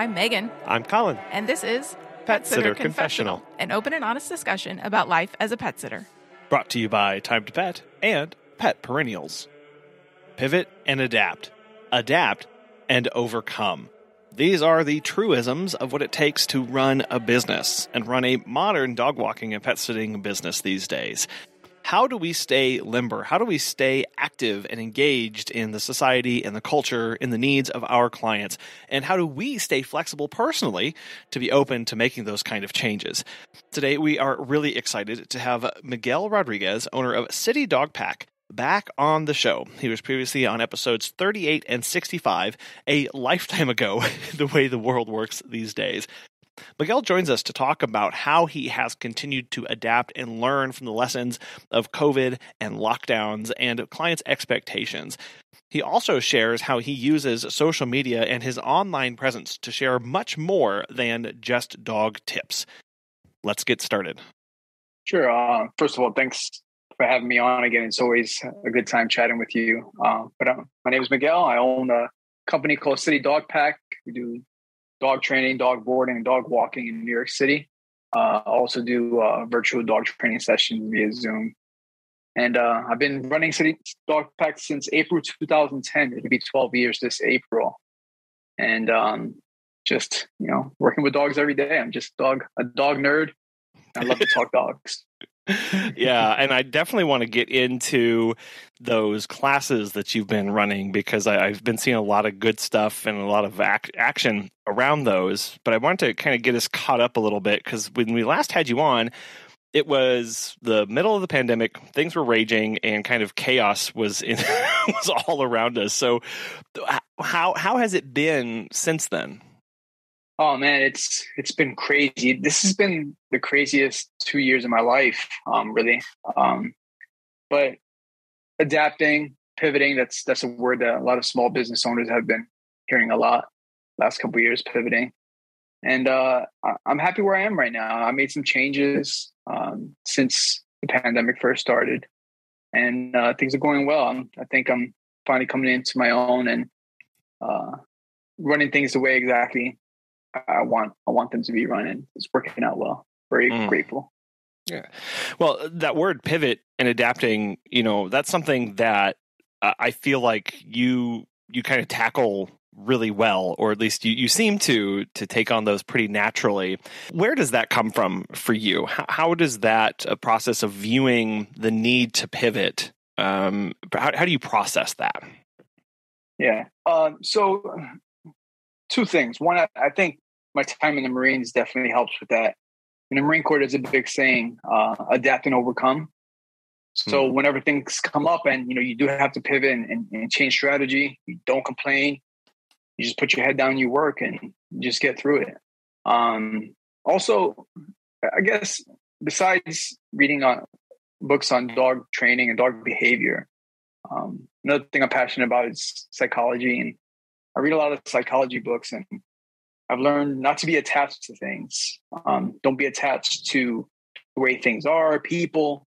I'm Megan. I'm Colin. And this is Pet Sitter Confessional, an open and honest discussion about life as a pet sitter. Brought to you by Time to Pet and Pet Perennials. Pivot and adapt. Adapt and overcome. These are the truisms of what it takes to run a business and run a modern dog walking and pet sitting business these days. How do we stay limber? How do we stay active and engaged in the society and the culture, in the needs of our clients? And how do we stay flexible personally to be open to making those kind of changes? Today, we are really excited to have Miguel Rodriguez, owner of City Dog Pack, back on the show. He was previously on episodes 38 and 65, a lifetime ago, the way the world works these days. Miguel joins us to talk about how he has continued to adapt and learn from the lessons of COVID and lockdowns and clients' expectations. He also shares how he uses social media and his online presence to share much more than just dog tips. Let's get started. Sure. Uh, first of all, thanks for having me on again. It's always a good time chatting with you. Uh, but uh, my name is Miguel. I own a company called City Dog Pack. We do dog training, dog boarding, and dog walking in New York City. Uh, also do uh, virtual dog training sessions via Zoom. And uh, I've been running City Dog Pack since April 2010. It'll be 12 years this April. And um, just, you know, working with dogs every day. I'm just dog a dog nerd. I love to talk dogs yeah, and I definitely want to get into those classes that you've been running because I, have been seeing a lot of good stuff and a lot of ac- action around those. But I wanted to kind of get us caught up a little bit because when we last had you on, it was the middle of the pandemic. Things were raging, and kind of chaos was in, was all around us. So, how how has it been since then? Oh man, it's it's been crazy. This has been the craziest two years of my life, um, really. Um, but adapting, pivoting, that's that's a word that a lot of small business owners have been hearing a lot last couple years, pivoting. And uh, I'm happy where I am right now. I made some changes um, since the pandemic first started, and uh, things are going well. I'm, I think I'm finally coming into my own and uh, running things the way exactly I want I want them to be running. It's working out well. Very mm. grateful. Yeah. Well, that word pivot and adapting, you know, that's something that I feel like you you kind of tackle really well or at least you, you seem to to take on those pretty naturally where does that come from for you how, how does that uh, process of viewing the need to pivot um, how, how do you process that yeah um, so two things. One, I, I, think my time in the Marines definitely helps with that. In the Marine Corps, there's a big saying: uh, "Adapt and overcome." So mm. whenever things come up, and you know you do have to pivot and, and, and, change strategy, you don't complain. You just put your head down, you work, and you just get through it. Um, also, I guess besides reading on books on dog training and dog behavior, um, another thing I'm passionate about is psychology and I read a lot of psychology books and I've learned not to be attached to things. Um, don't be attached to the way things are, people,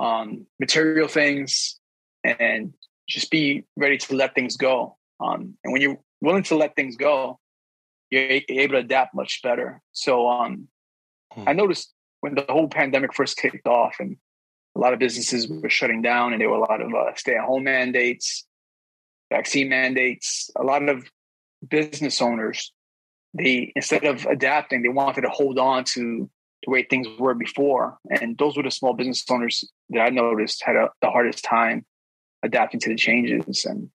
um, material things, and just be ready to let things go. Um, and when you're willing to let things go, you're able to adapt much better. So um, hmm. I noticed when the whole pandemic first kicked off and a lot of businesses were shutting down and there were a lot of uh, stay at home mandates vaccine mandates, a lot of business owners, they instead of adapting, they wanted to hold on to the way things were before. And those were the small business owners that I noticed had a, the hardest time adapting to the changes. And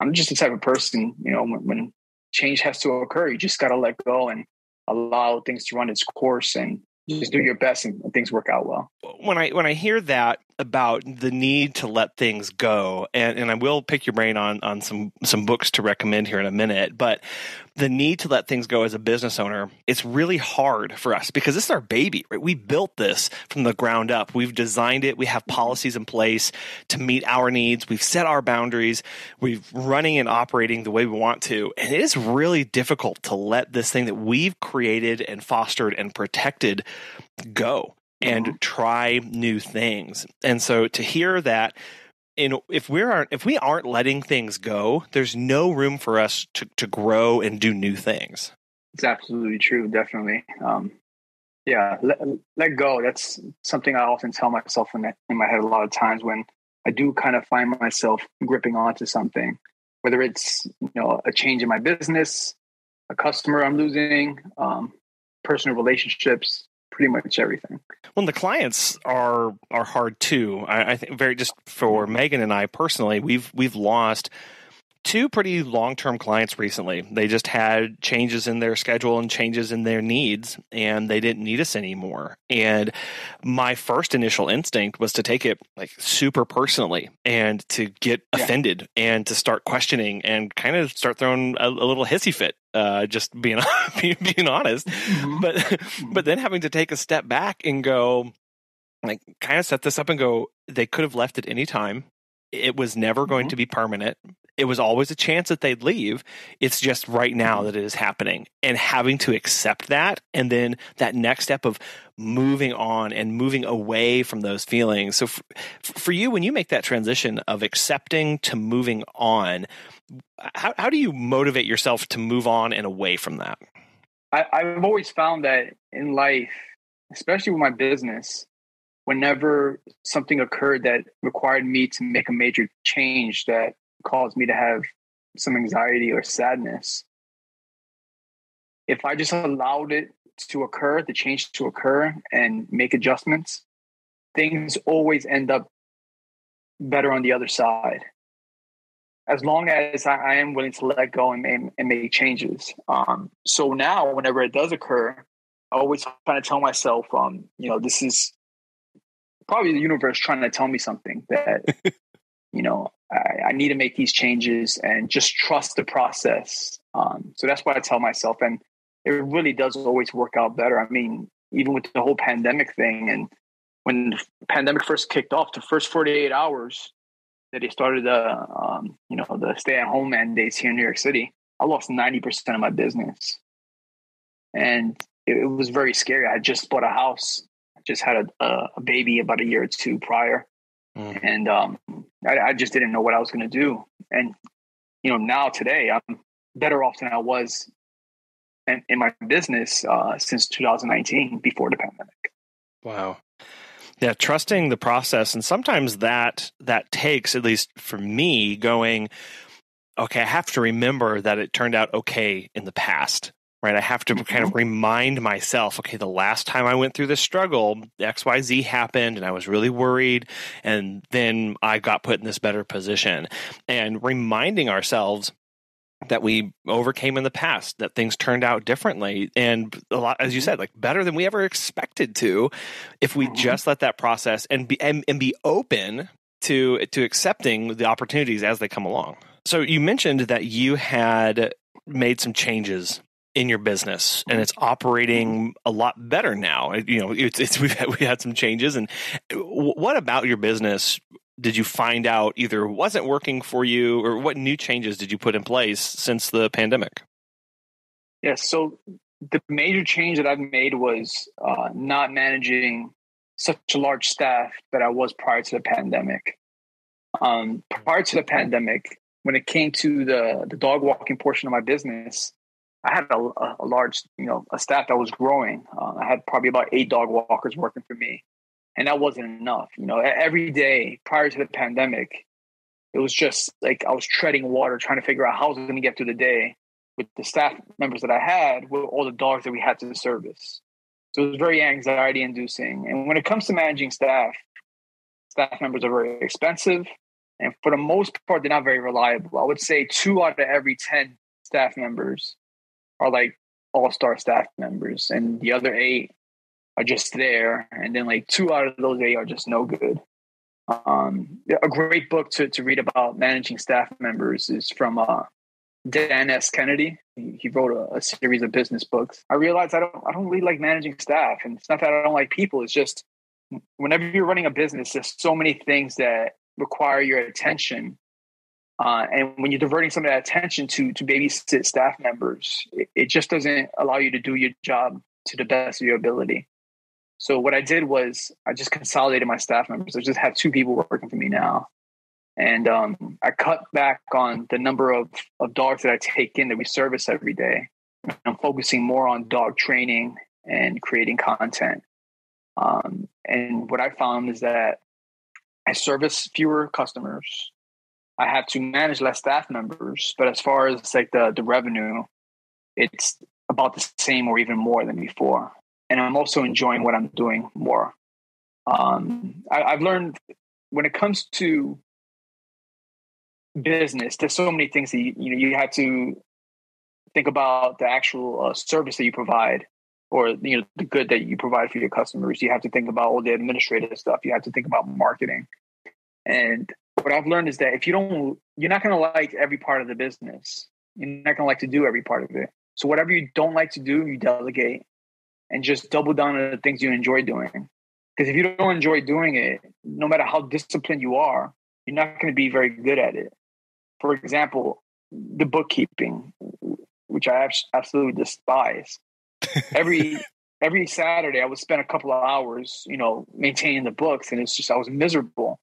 I'm just the type of person, you know, when, when change has to occur, you just got to let go and allow things to run its course and just do your best and, and things work out well. When I when I hear that about the need to let things go, and, and I will pick your brain on on some some books to recommend here in a minute, but the need to let things go as a business owner, it's really hard for us because this is our baby, right? We built this from the ground up. We've designed it. We have mm-hmm. policies in place to meet our needs. We've set our boundaries. We've running and operating the way we want to. And it is really difficult to let this thing that we've created and fostered and protected go and mm-hmm. try new things. And so to hear that in if we aren't if we aren't letting things go, there's no room for us to, to grow and do new things. It's absolutely true. Definitely. Um, yeah, let, let go. That's something I often tell myself in, in my head a lot of times when I do kind of find myself gripping onto something, whether it's you know a change in my business, a customer I'm losing, um, personal relationships, pretty much everything. Well, the clients are are hard too. I, I think very just for. Megan and I personally, we've we've lost two pretty long term clients recently. They just had changes in their schedule and changes in their needs, and they didn't need us anymore. And my first initial instinct was to take it like super personally and to get yeah. offended and to start questioning and kind of start throwing a, a little hissy fit. Uh, just being being honest, mm-hmm. but mm-hmm. but then having to take a step back and go, like, kind of set this up and go. They could have left at any time it was never going mm-hmm. to be permanent it was always a chance that they'd leave. It's just right now mm-hmm. that it is happening and having to accept that. And then that next step of moving on and moving away from those feelings. So for, for you, when you make that transition of accepting to moving on, how, how do you motivate yourself to move on and away from that? I, I've always found that in life, especially with my business, whenever something occurred that required me to make a major change that caused me to have some anxiety or sadness, if I just allowed it to occur, the change to occur, and make adjustments, things always end up better on the other side. As long as I, am willing to let go and, and, and make changes. Um, so now, whenever it does occur, I always kind of tell myself, um, you know, this is probably the universe trying to tell me something that you know, I, I, need to make these changes and just trust the process. Um, so that's what I tell myself. And it really does always work out better. I mean, even with the whole pandemic thing and when the pandemic first kicked off, the first 48 hours that they started the, um, you know, the stay at home mandates here in New York City, I lost 90% of my business. And it, it was very scary. I just bought a house. I just had a, a baby about a year or two prior Mm. And um, I, I, just didn't know what I was going to do. And, you know, now today I'm better off than I was in, in my business uh, since 2019 before the pandemic. Wow. Yeah, trusting the process. And sometimes that that takes, at least for me, going, okay, I have to remember that it turned out okay in the past right? I have to kind of mm-hmm. remind myself, okay, the last time I went through this struggle, XYZ happened and I was really worried. And then I got put in this better position. And reminding ourselves that we overcame in the past, that things turned out differently. And a lot, as you mm-hmm. said, like better than we ever expected to, if we mm-hmm. just let that process and be, and, and be open to, to accepting the opportunities as they come along. So you mentioned that you had made some changes in your business and it's operating a lot better now. You know it's, it's we've had, we had some changes and what about your business did you find out either wasn't working for you or what new changes did you put in place since the pandemic? Yes so the major change that i've made was uh, not managing such a large staff that i was prior to the pandemic. Um, prior to the pandemic when it came to the, the dog walking portion of my business I had a, a, large, you know, a staff that was growing. Uh, I had probably about eight dog walkers working for me, and that wasn't enough. You know, every day prior to the pandemic, it was just like I was treading water, trying to figure out how I was going to get through the day with the staff members that I had, with all the dogs that we had to service. So it was very anxiety inducing. And when it comes to managing staff, staff members are very expensive, and for the most part, they're not very reliable. I would say two out of every ten staff members are like all star staff members, and the other eight are just there. And then like two out of those eight are just no good. Um, a great book to, to read about managing staff members is from uh, Dan S. Kennedy. He, wrote a, a, series of business books. I realized I don't I don't really like managing staff, and it's not that I don't like people. It's just whenever you're running a business, there's so many things that require your attention uh, and when you're diverting some of that attention to to babysit staff members, it, it, just doesn't allow you to do your job to the best of your ability. So what I did was I just consolidated my staff members. I just have two people working for me now, and um, I cut back on the number of of dogs that I take in that we service every day. I'm focusing more on dog training and creating content. Um, and what I found is that I service fewer customers. I have to manage less staff members, but as far as like the the revenue, it's about the same or even more than before. And I'm also enjoying what I'm doing more. Um, I, I've learned when it comes to business, there's so many things that you, you know you have to think about the actual uh, service that you provide or you know the good that you provide for your customers you have to think about all the administrative stuff you have to think about marketing and what i've learned is that if you don't you're not going to like every part of the business you're not going to like to do every part of it so whatever you don't like to do you delegate and just double down on the things you enjoy doing because if you don't enjoy doing it no matter how disciplined you are you're not going to be very good at it for example the bookkeeping which I absolutely despise. Every every Saturday, I would spend a couple of hours, you know, maintaining the books, and it's just I was miserable.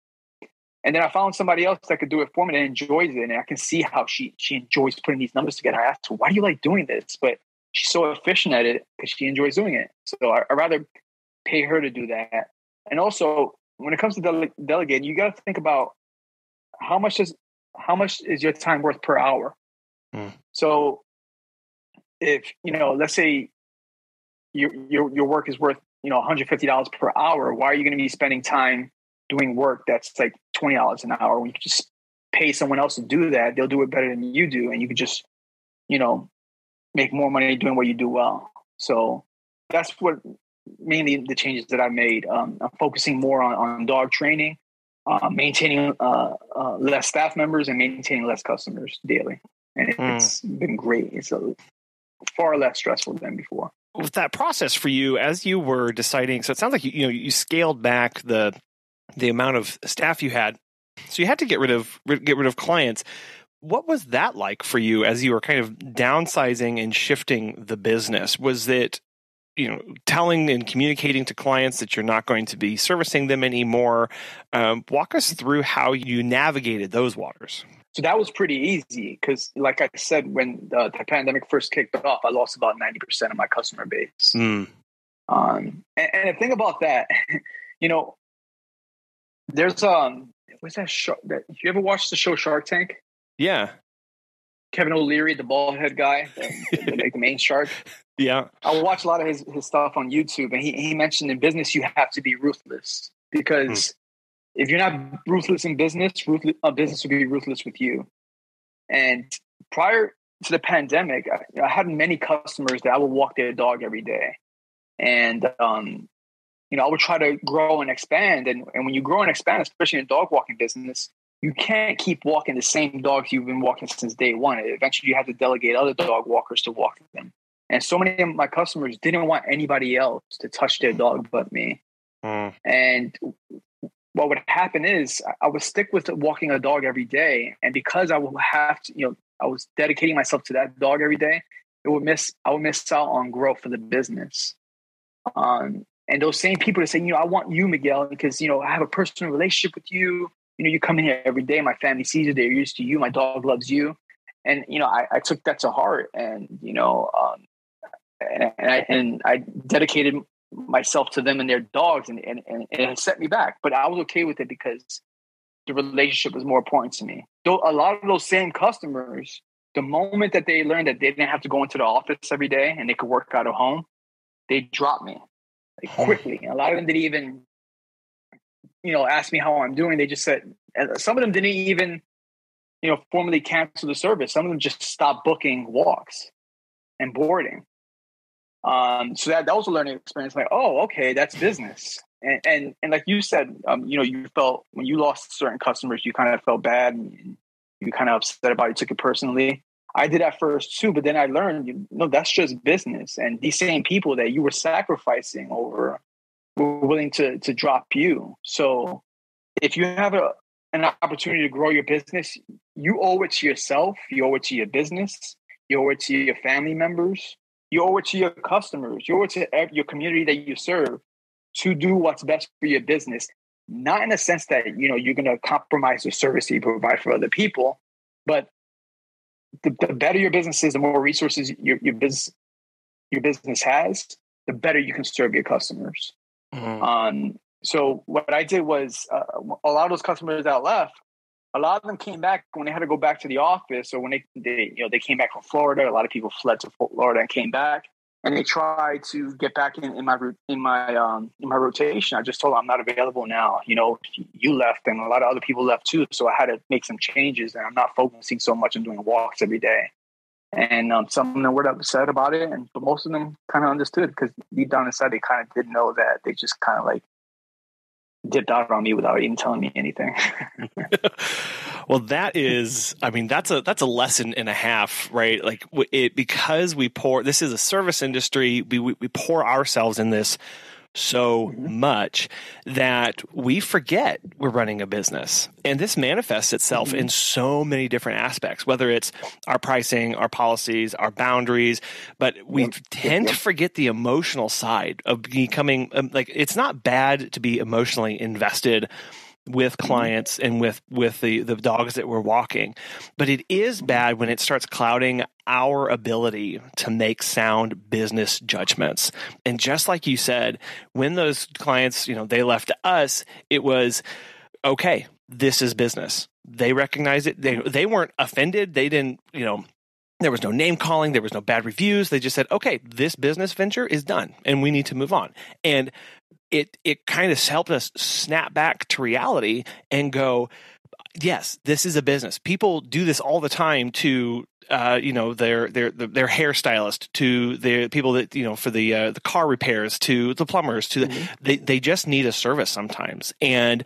And then I found somebody else that could do it for me and enjoys it, and I can see how she she enjoys putting these numbers together. I asked her, "Why do you like doing this?" But she's so efficient at it because she enjoys doing it. So I, would rather pay her to do that. And also, when it comes to dele- delegating, you got to think about how much does how much is your time worth per hour. Mm. So if you know, let's say your your your work is worth you know $150 per hour, why are you going to be spending time doing work that's like $20 an hour when you just pay someone else to do that? They'll do it better than you do, and you can just you know make more money doing what you do well. So that's what mainly the changes that I made. Um, I'm focusing more on, on dog training, uh, maintaining uh, uh, less staff members, and maintaining less customers daily. And hmm. it's mm. been great. It's a far less stressful than before. With that process for you, as you were deciding, so it sounds like you, you know you scaled back the the amount of staff you had, so you had to get rid of get rid of clients. What was that like for you as you were kind of downsizing and shifting the business? Was it you know telling and communicating to clients that you're not going to be servicing them anymore um, walk us through how you navigated those waters so that was pretty easy because, like I said, when the, the, pandemic first kicked off, I lost about 90% of my customer base. Mm. Um, and, and, the thing about that, you know, there's, um, what's that show? That, you ever watch the show Shark Tank? Yeah. Kevin O'Leary, the bald head guy, the, the, like the main shark. Yeah. I watch a lot of his, his stuff on YouTube, and he, he mentioned in business, you have to be ruthless because mm if you're not ruthless in business, ruthless, uh, business will be ruthless with you. And prior to the pandemic, I, I, had many customers that I would walk their dog every day, and um, you know I would try to grow and expand. And, and when you grow and expand, especially in dog walking business, you can't keep walking the same dogs you've been walking since day one. Eventually, you have to delegate other dog walkers to walk them. And so many of my customers didn't want anybody else to touch their dog but me. Mm. And what would happen is I would stick with walking a dog every day, and because I would have to, you know, I was dedicating myself to that dog every day. It would miss. I would miss out on growth for the business. Um, and those same people are saying, you know, I want you, Miguel, because you know I have a personal relationship with you. You know, you come in here every day. My family sees you. They're used to you. My dog loves you. And you know, I, I took that to heart, and you know, um, and, and I and I dedicated myself to them and their dogs and, and, and it set me back. But I was okay with it because the relationship was more important to me. A lot of those same customers, the moment that they learned that they didn't have to go into the office every day and they could work out of home, they dropped me like quickly. a lot of them didn't even, you know, ask me how I'm doing. They just said some of them didn't even, you know, formally cancel the service. Some of them just stopped booking walks and boarding. Um, so that that was a learning experience. Like, oh, okay, that's business. And and, and like you said, um, you know, you felt when you lost certain customers, you kind of felt bad and you kind of upset about it, took it personally. I did at first too, but then I learned, you know, that's just business. And these same people that you were sacrificing over were willing to to drop you. So if you have a an opportunity to grow your business, you owe it to yourself, you owe it to your business, you owe it to your family members, you owe it to your customers, you owe it to your community that you serve to do what's best for your business. Not in a sense that you know you're going to compromise the service that you provide for other people, but the, the better your business is, the more resources your, your business your business has, the better you can serve your customers. Mm-hmm. Um, so what I did was uh, a lot of those customers that left, a lot of them came back when they had to go back to the office, or when they, they you know they came back from Florida. A lot of people fled to Florida and came back and they tried to get back in, in my in my um, in my rotation. I just told them I'm not available now. You know, you left, and a lot of other people left too. So I had to make some changes, and I'm not focusing so much on doing walks every day. And um, some of them were upset about it, and but most of them kind of understood because deep down inside they kind of didn't know that they just kind of like dipped out on me without even telling me anything. well, that is, I mean, that's a that's a lesson and a half, right? Like it because we pour. This is a service industry. We we, we pour ourselves in this so mm-hmm. much that we forget we're running a business. And this manifests itself mm-hmm. in so many different aspects, whether it's our pricing, our policies, our boundaries, but we yep. tend yep. to forget the emotional side of becoming um, like it's not bad to be emotionally invested with mm-hmm. clients and with with the the dogs that we're walking but it is bad when it starts clouding our ability to make sound business judgments and just like you said when those clients you know they left us it was okay this is business they recognize it they they weren't offended they didn't you know there was no name calling. There was no bad reviews. They just said, okay, this business venture is done and we need to move on. And it it kind of helped us snap back to reality and go, yes, this is a business. People do this all the time to uh, you know their their their hairstylist to the people that you know for the uh, the car repairs to the plumbers to the, mm-hmm. they they just need a service sometimes and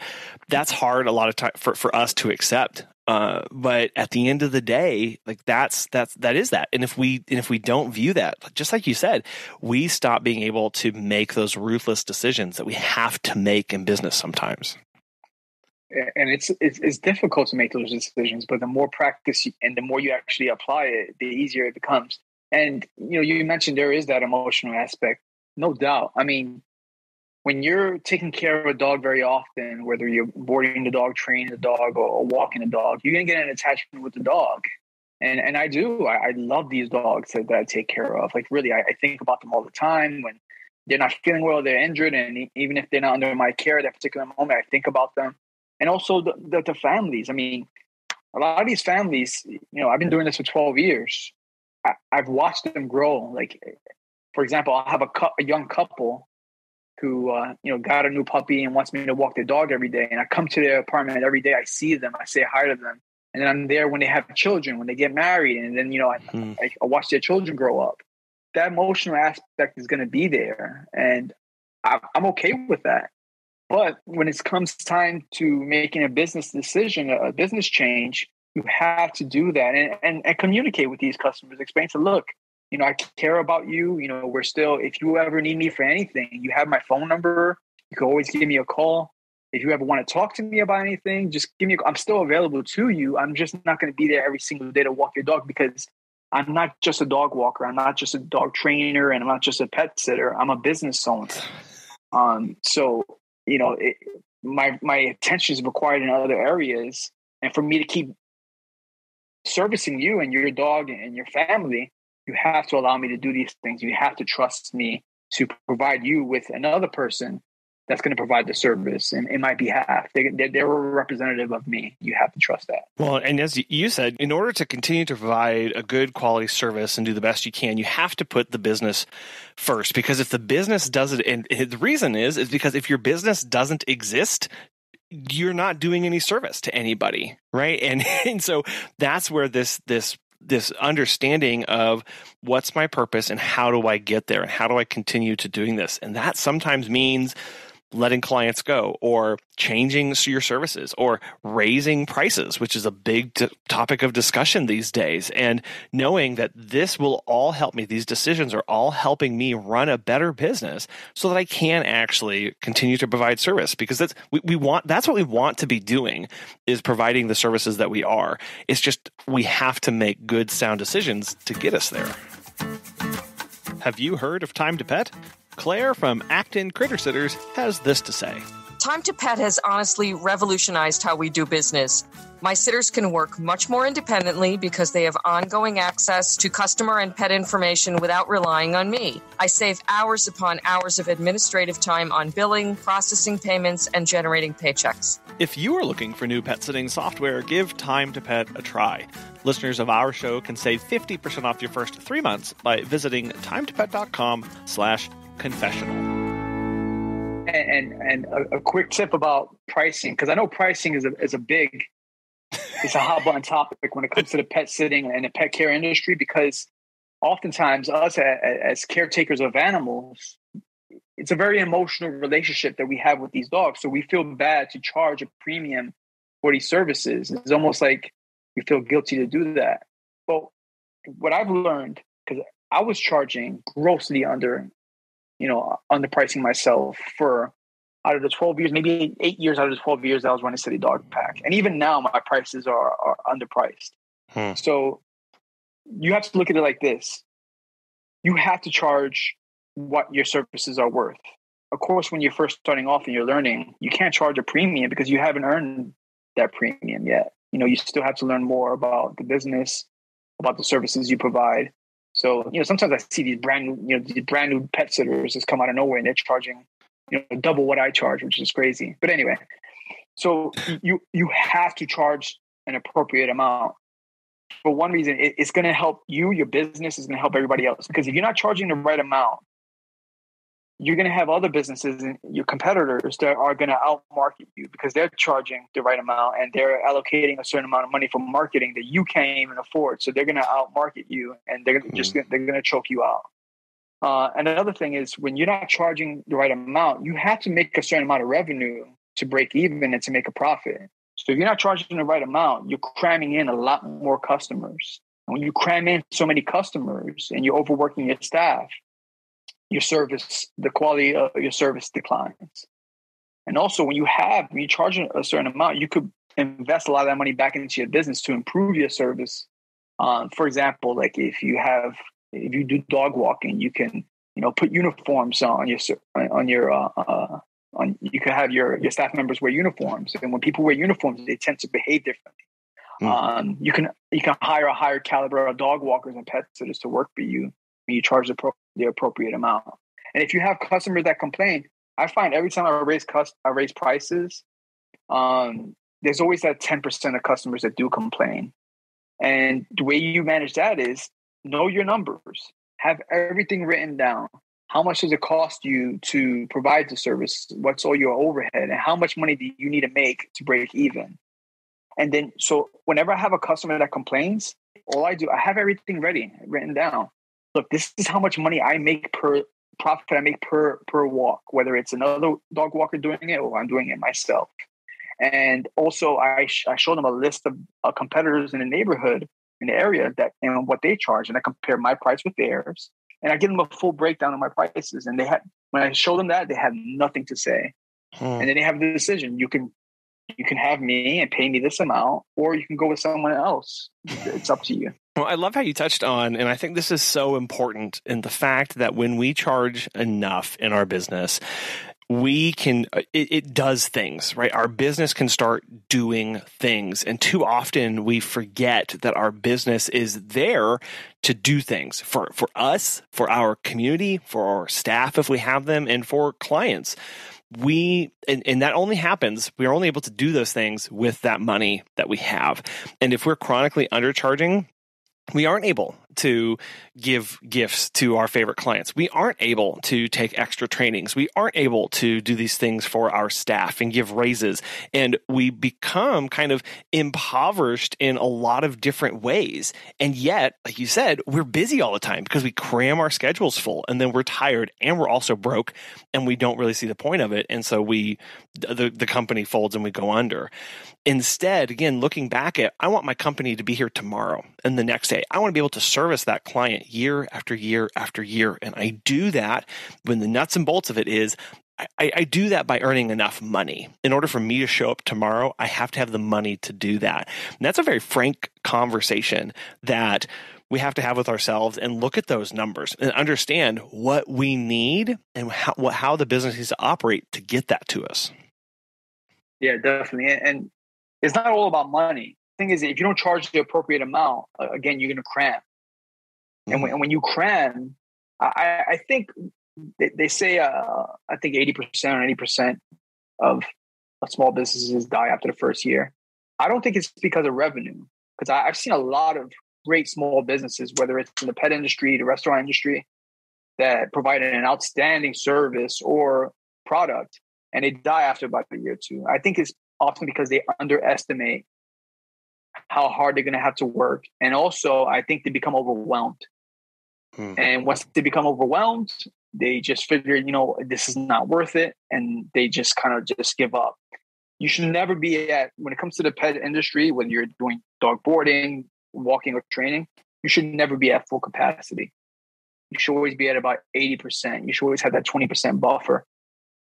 that's hard a lot of time for for us to accept uh, but at the end of the day, like that's that's that is that. And if we and if we don't view that, just like you said, we stop being able to make those ruthless decisions that we have to make in business sometimes. And it's, it's it's difficult to make those decisions, but the more practice and the more you actually apply it, the easier it becomes. And you know, you mentioned there is that emotional aspect, no doubt. I mean, when you're taking care of a dog very often, whether you're boarding the dog, training the dog, or walking the dog, you're gonna get an attachment with the dog. And and I do. I, I love these dogs that, that, I take care of. Like really, I, I, think about them all the time when they're not feeling well, they're injured, and even if they're not under my care at that particular moment, I think about them. And also the, the, the families. I mean, a lot of these families, you know, I've been doing this for 12 years. I, have watched them grow. Like, for example, I'll have a, cu- a young couple who uh, you know got a new puppy and wants me to walk their dog every day. And I come to their apartment every day. I see them. I say hi to them. And then I'm there when they have children, when they get married, and then you know I, hmm. I, I watch their children grow up. That emotional aspect is going to be there, and I, I'm okay with that. But when it comes time to making a business decision, a business change, you have to do that and, and, and communicate with these customers. Explain to look, you know, I care about you. You know, we're still, if you ever need me for anything, you have my phone number. You can always give me a call. If you ever want to talk to me about anything, just give me, I'm still available to you. I'm just not going to be there every single day to walk your dog because I'm not just a dog walker. I'm not just a dog trainer and I'm not just a pet sitter. I'm a business owner. Um, so, you know, it, my, my attention is required in other areas. And for me to keep servicing you and your dog and your family, you have to allow me to do these things. You have to trust me to provide you with another person that's going to provide the service in, in my behalf. They, they're, they're, a representative of me. You have to trust that. Well, and as you said, in order to continue to provide a good quality service and do the best you can, you have to put the business first. Because if the business doesn't, and the reason is, is because if your business doesn't exist, you're not doing any service to anybody right and and so that's where this this this understanding of what's my purpose and how do I get there and how do I continue to doing this. And that sometimes means letting clients go or changing your services or raising prices, which is a big t- topic of discussion these days. And knowing that this will all help me, these decisions are all helping me run a better business so that I can actually continue to provide service because that's, we, we want, that's what we want to be doing is providing the services that we are. It's just, we have to make good sound decisions to get us there. Have you heard of Time to Pet? Claire from Acton Critter Sitters has this to say. Time to Pet has honestly revolutionized how we do business. My sitters can work much more independently because they have ongoing access to customer and pet information without relying on me. I save hours upon hours of administrative time on billing, processing payments, and generating paychecks. If you are looking for new pet sitting software, give Time to Pet a try. Listeners of our show can save 50% off your first three months by visiting timetopet.com slash confessional. And and a, a quick tip about pricing because I know pricing is a is a big it's a hot button topic when it comes to the pet sitting and the pet care industry because oftentimes us as, as caretakers of animals it's a very emotional relationship that we have with these dogs. So we feel bad to charge a premium for these services. It's almost like we feel guilty to do that. But what i've learned because i was charging grossly under you know, underpricing myself for out of the 12 years, maybe eight years out of the 12 years that I was running City Dog Pack. And even now, my prices are, are underpriced. Hmm. So you have to look at it like this you have to charge what your services are worth. Of course, when you're first starting off and you're learning, you can't charge a premium because you haven't earned that premium yet. You know, you still have to learn more about the business, about the services you provide. So, you know, sometimes I see these brand new, you know, these brand new pet sitters just come out of nowhere and they're charging, you know, double what I charge, which is crazy. But anyway, so you you have to charge an appropriate amount. For one reason, it, it's going to help you, your business is going to help everybody else. Because if you're not charging the right amount, you're going to have other businesses and your competitors that are going to outmarket you because they're charging the right amount and they're allocating a certain amount of money for marketing that you can't even afford. So they're going to outmarket you and they're mm-hmm. just they're going to choke you out. Uh, and another thing is when you're not charging the right amount, you have to make a certain amount of revenue to break even and to make a profit. So if you're not charging the right amount, you're cramming in a lot more customers. And when you cram in so many customers and you're overworking your staff, your service, the quality of your service declines. And also, when you have, when you charge a certain amount, you could invest a lot of that money back into your business to improve your service. Um, for example, like if you have, if you do dog walking, you can, you know, put uniforms on your on your uh, uh, on. You can have your your staff members wear uniforms, and when people wear uniforms, they tend to behave differently. Mm. Um, you can you can hire a higher caliber of dog walkers and pet sitters to work for you When you charge the, pro- the appropriate amount. And if you have customers that complain, I find every time I raise cust- I raise prices, um, there's always that 10% of customers that do complain. And the way you manage that is know your numbers, have everything written down. How much does it cost you to provide the service? What's all your overhead? And how much money do you need to make to break even? And then, so whenever I have a customer that complains, all I do, I have everything ready, written down look, this is how much money I make per profit I make per per walk, whether it's another dog walker doing it or I'm doing it myself. And also, I, sh- I show them a list of uh, competitors in the neighborhood in the area that and what they charge, and I compare my price with theirs, and I give them a full breakdown of my prices. And they had when I show them that, they had nothing to say, hmm. and then they have the decision: you can you can have me and pay me this amount, or you can go with someone else. It's up to you. Well, I love how you touched on, and I think this is so important in the fact that when we charge enough in our business, we can uh, it, it, does things right our business can start doing things and too often we forget that our business is there to do things for for us for our community for our staff if we have them and for clients we and, and that only happens we are only able to do those things with that money that we have. And if we're chronically undercharging we aren't able to give gifts to our favorite clients. We aren't able to take extra trainings. We aren't able to do these things for our staff and give raises. And we become kind of impoverished in a lot of different ways. And yet, like you said, we're busy all the time because we cram our schedules full and then we're tired and we're also broke and we don't really see the point of it. And so we, the, the company folds and we go under. Instead, again, looking back at, I want my company to be here tomorrow and the next day. I want to be able to service that client year after year after year. And I do that when the nuts and bolts of it is I, I, do that by earning enough money. In order for me to show up tomorrow, I have to have the money to do that. And that's a very frank conversation that we have to have with ourselves and look at those numbers and understand what we need and how, how the business needs to operate to get that to us. Yeah, definitely. And it's not all about money. The thing is, if you don't charge the appropriate amount, uh, again, you're going to cram. Mm-hmm. And, when, and when you cram, I, I think they, they say, uh, I think 80% or 80% of small businesses die after the first year. I don't think it's because of revenue, because I've seen a lot of great small businesses, whether it's in the pet industry, the restaurant industry, that provide an outstanding service or product, and they die after about a year or two. I think it's often because they underestimate how hard they're going to have to work, and also I think they become overwhelmed. Mm-hmm. And once they become overwhelmed, they just figure, you know, this is not worth it, and they just kind of just give up. You should never be at when it comes to the pet industry, when you're doing dog boarding, walking, or training. You should never be at full capacity. You should always be at about eighty percent. You should always have that twenty percent buffer.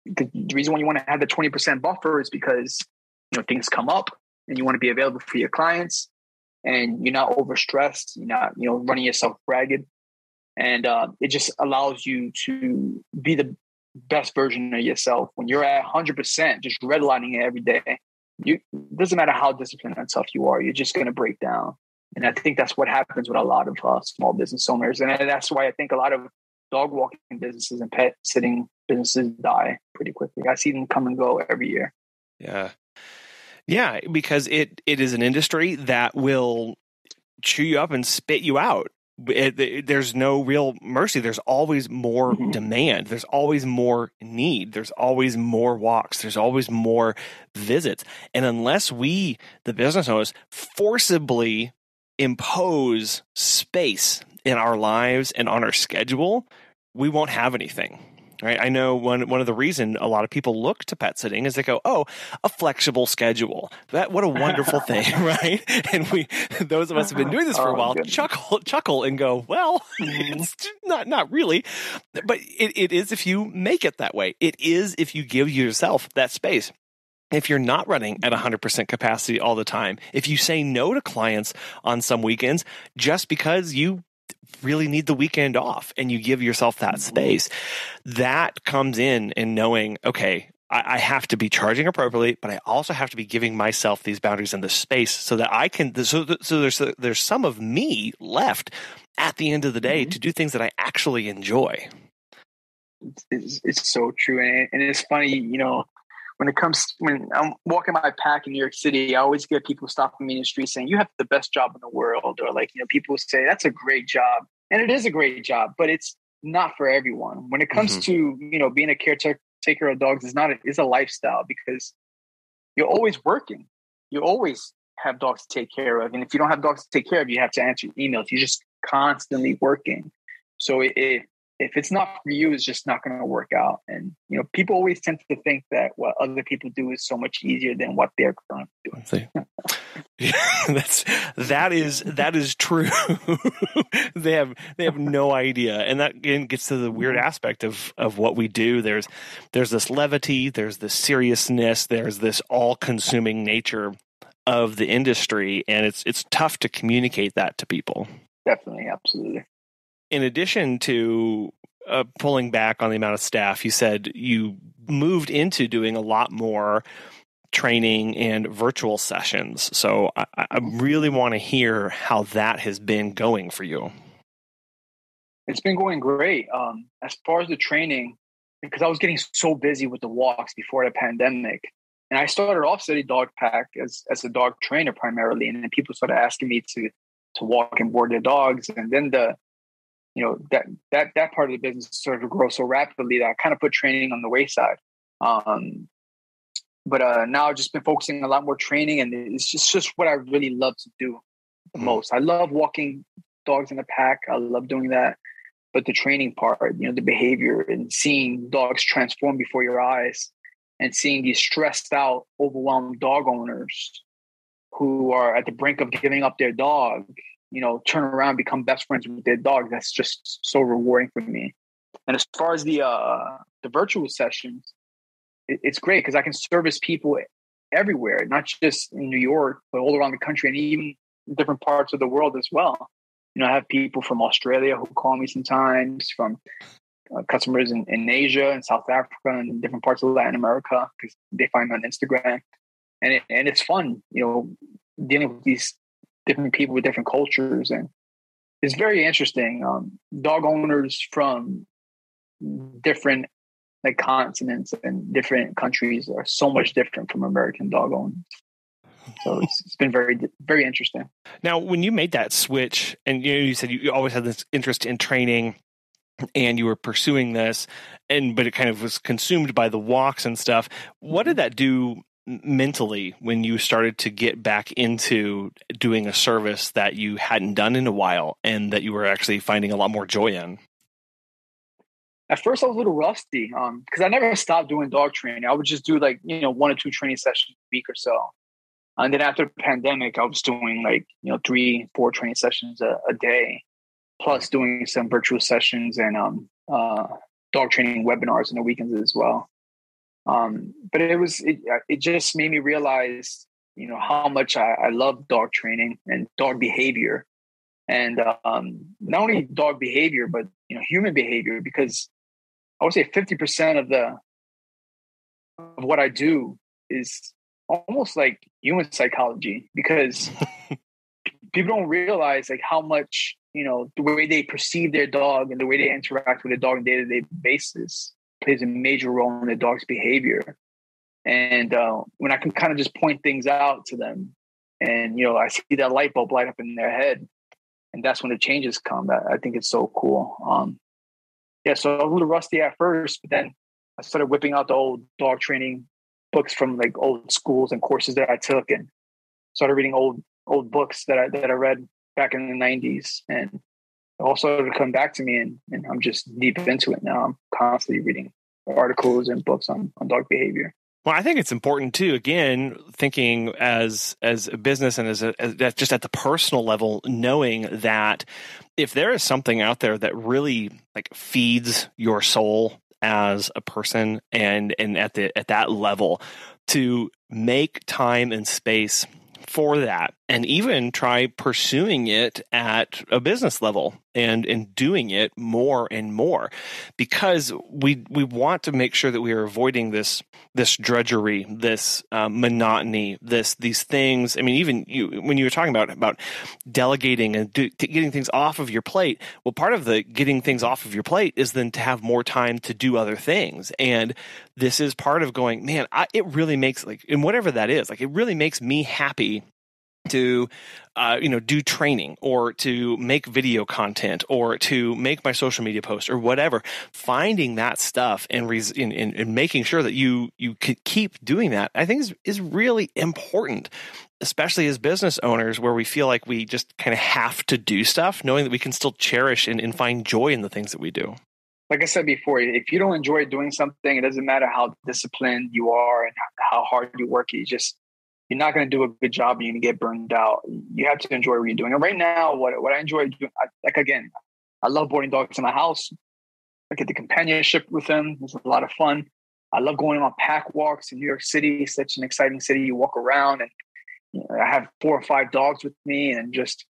The reason why you want to have the twenty percent buffer is because you know things come up, and you want to be available for your clients, and you're not overstressed. You're not you know running yourself ragged. And uh, it just allows you to be the best version of yourself. When you're at 100% just redlining it every day you doesn't matter how disciplined and tough you are you're just going to break down. And i think that's what happens with a lot of uh, small business owners. And that's why i think a lot of dog walking businesses and pet sitting businesses die pretty quickly. I see them come and go every year. Yeah yeah because it it is an industry that will chew you up and spit you out it, it, there's no real mercy. There's always more mm-hmm. demand. There's always more need. There's always more walks. There's always more visits. And unless we, the business owners, forcibly impose space in our lives and on our schedule, we won't have anything. Right. I know one one of the reason a lot of people look to pet sitting is they go, oh, a flexible schedule. That what a wonderful thing, right? And we those of us have been doing this for a oh, while chuckle chuckle and go, well, mm-hmm. it's not not really, but it, it is if you make it that way. It is if you give yourself that space if you're not running at 100% capacity all the time, if you say no to clients on some weekends just because you really need the weekend off and you give yourself that mm-hmm. space. That comes in in knowing, okay, I, I have to be charging appropriately, but I also have to be giving myself these boundaries and the space so that I can. So, so there's there's some of me left at the end of the day mm-hmm. to do things that I actually enjoy. It's, it's so true, and, and it's funny, you know when it comes when I'm walking my pack in New York City, I always get people stopping me in the street saying, "You have the best job in the world," or like you know, people say, "That's a great job," and it is a great job, but it's not for everyone. When it comes mm-hmm. to you know being a caretaker of dogs, is not a, is a lifestyle because you're always working. You always have dogs to take care of, and if you don't have dogs to take care of, you have to answer emails. You're just constantly working. So it, it if it's not for you, it's just not going to work out. And you know, people always tend to think that what other people do is so much easier than what they're currently doing. yeah, that's that is that is true. they have they have no idea, and that again gets to the weird mm-hmm. aspect of of what we do. There's there's this levity, there's this seriousness, there's this all consuming nature of the industry, and it's it's tough to communicate that to people. Definitely, absolutely in addition to uh, pulling back on the amount of staff, you said you moved into doing a lot more training and virtual sessions. So I, I really want to hear how that has been going for you. It's been going great. Um, as far as the training, because I was getting so busy with the walks before the pandemic. And I started off City Dog Pack as, as a dog trainer primarily. And then people started asking me to to walk and board their dogs. And then the you know that that that part of the business started to grow so rapidly that I kind of put training on the wayside. Um, but uh, now I've just been focusing a lot more training, and it's just just what I really love to do the mm-hmm. most. I love walking dogs in the pack. I love doing that. But the training part, you know, the behavior and seeing dogs transform before your eyes, and seeing these stressed out, overwhelmed dog owners who are at the brink of giving up their dog you know, turn around, become best friends with their dog. That's just so rewarding for me. And as far as the uh, the virtual sessions, it, it's great because I can service people everywhere, not just in New York, but all around the country and even different parts of the world as well. You know, I have people from Australia who call me sometimes, from uh, customers in, in Asia and South Africa and different parts of Latin America because they find me on Instagram, and it, and it's fun. You know, dealing with these different people with different cultures and it's very interesting. Um, dog owners from different like continents and different countries are so much different from American dog owners. So it's, it's been very very interesting. Now, when you made that switch, and you know, you said you always had this interest in training, and you were pursuing this, and but it kind of was consumed by the walks and stuff. What did that do mentally when you started to get back into doing a service that you hadn't done in a while and that you were actually finding a lot more joy in? At first, I was a little rusty because um, I never stopped doing dog training. I would just do like you know one or two training sessions a week or so, and then after the pandemic, I was doing like you know three, four training sessions a, a day, plus doing some virtual sessions and um, uh, dog training webinars on the weekends as well. Um, but it was it, uh, it just made me realize you know how much I, I love dog training and dog behavior. And um, not only dog behavior but you know human behavior because i would say 50% of the of what i do is almost like human psychology because people don't realize like how much you know the way they perceive their dog and the way they interact with their dog on a day-to-day basis plays a major role in the dog's behavior. And uh, when I can kind of just point things out to them, and you know, I see that light bulb light up in their head, and that's when the changes come. I, I think it's so cool. Um, yeah, so a little rusty at first, but then I started whipping out the old dog training books from like old schools and courses that I took, and started reading old old books that I that I read back in the '90s, and also to come back to me and, and I'm just deep into it now. I'm constantly reading articles and books on, on dog behavior. Well, I think it's important too. Again, thinking as as a business and as, a, as just at the personal level, knowing that if there is something out there that really like feeds your soul as a person, and and at the at that level, to make time and space for that and even try pursuing it at a business level and and doing it more and more because we we want to make sure that we are avoiding this this drudgery this um, monotony this these things. I mean even you when you were talking about about delegating and do, getting things off of your plate well part of the getting things off of your plate is then to have more time to do other things. And this is part of going man I, it really makes like and whatever that is like it really makes me happy to uh, you know do training or to make video content or to make my social media posts or whatever finding that stuff and, res- and making sure that you you could keep doing that i think is, is really important especially as business owners where we feel like we just kind of have to do stuff knowing that we can still cherish and, and find joy in the things that we do like I said before, if you don't enjoy doing something, it doesn't matter how disciplined you are and how hard you work. You just you're not going to do a good job and you're going to get burned out. You have to enjoy what you're doing. And right now, what, what I enjoy doing, I, like again, I love boarding dogs in my house. I get the companionship with them. It's a lot of fun. I love going on pack walks in New York City, such an exciting city. You walk around and you know, I have four or five dogs with me and just,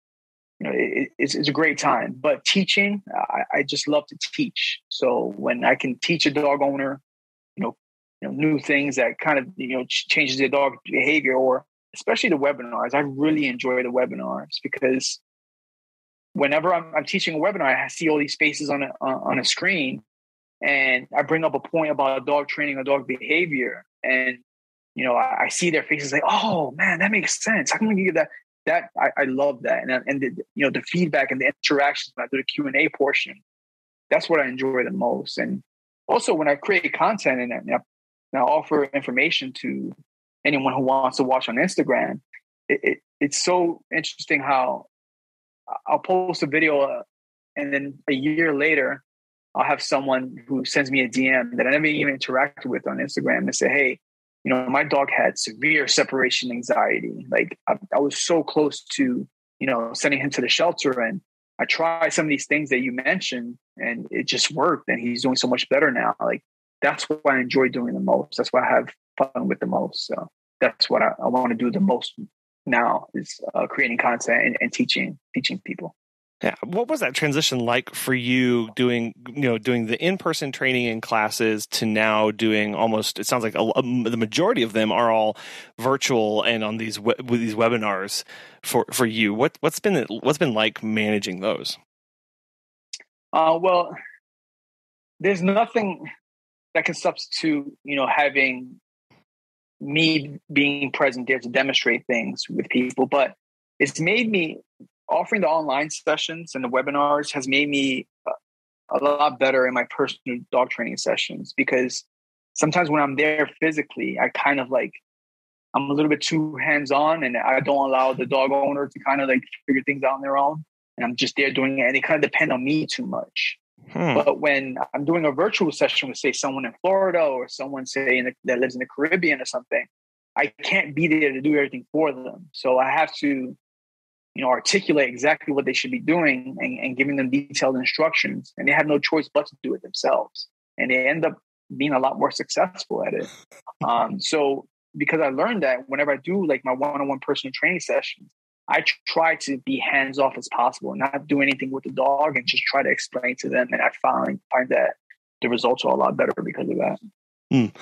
you know, it, it's, it's, a great time. But teaching, I, I just love to teach. So when I can teach a dog owner, know, new things that kind of you know changes their dog behavior, or especially the webinars. I really enjoy the webinars because whenever I'm, I'm teaching a webinar, I see all these faces on a on a screen, and I bring up a point about dog training or dog behavior, and you know I, I see their faces like, oh man, that makes sense. How can we get that? That I, I love that, and and the, you know the feedback and the interactions when I do the Q and A portion. That's what I enjoy the most, and also when I create content and I and I offer information to anyone who wants to watch on Instagram. It, it, it's so interesting how I'll post a video uh, and then a year later, I'll have someone who sends me a DM that I never even interacted with on Instagram and say, Hey, you know, my dog had severe separation anxiety. Like I, I was so close to, you know, sending him to the shelter and I tried some of these things that you mentioned and it just worked and he's doing so much better now. Like that's what I enjoy doing the most. That's what I have fun with the most. So that's what I, I want to do the most now is uh, creating content and, and, teaching teaching people. Yeah. What was that transition like for you doing, you know, doing the in-person training and classes to now doing almost, it sounds like a, a, the majority of them are all virtual and on these, with these webinars for, for you. What, what's been, what's been like managing those? Uh, well, there's nothing that can substitute, you know, having me being present there to demonstrate things with people, but it's made me offering the online sessions and the webinars has made me uh, a lot better in my personal dog training sessions because sometimes when I'm there physically, I kind of like I'm a little bit too hands on and I don't allow the dog owner to kind of like figure things out on their own. And I'm just there doing it and they kind of depend on me too much. Hmm. But when I'm doing a virtual session with, say, someone in Florida or someone, say, the, that lives in the Caribbean or something, I can't be there to do everything for them. So I have to you know, articulate exactly what they should be doing and, and giving them detailed instructions. And they have no choice but to do it themselves. And they end up being a lot more successful at it. Um, so because I learned that whenever I do like my one-on-one personal training sessions, I try to be hands off as possible, not do anything with the dog, and just try to explain to them. And I find find that the results are a lot better because of that. Mm.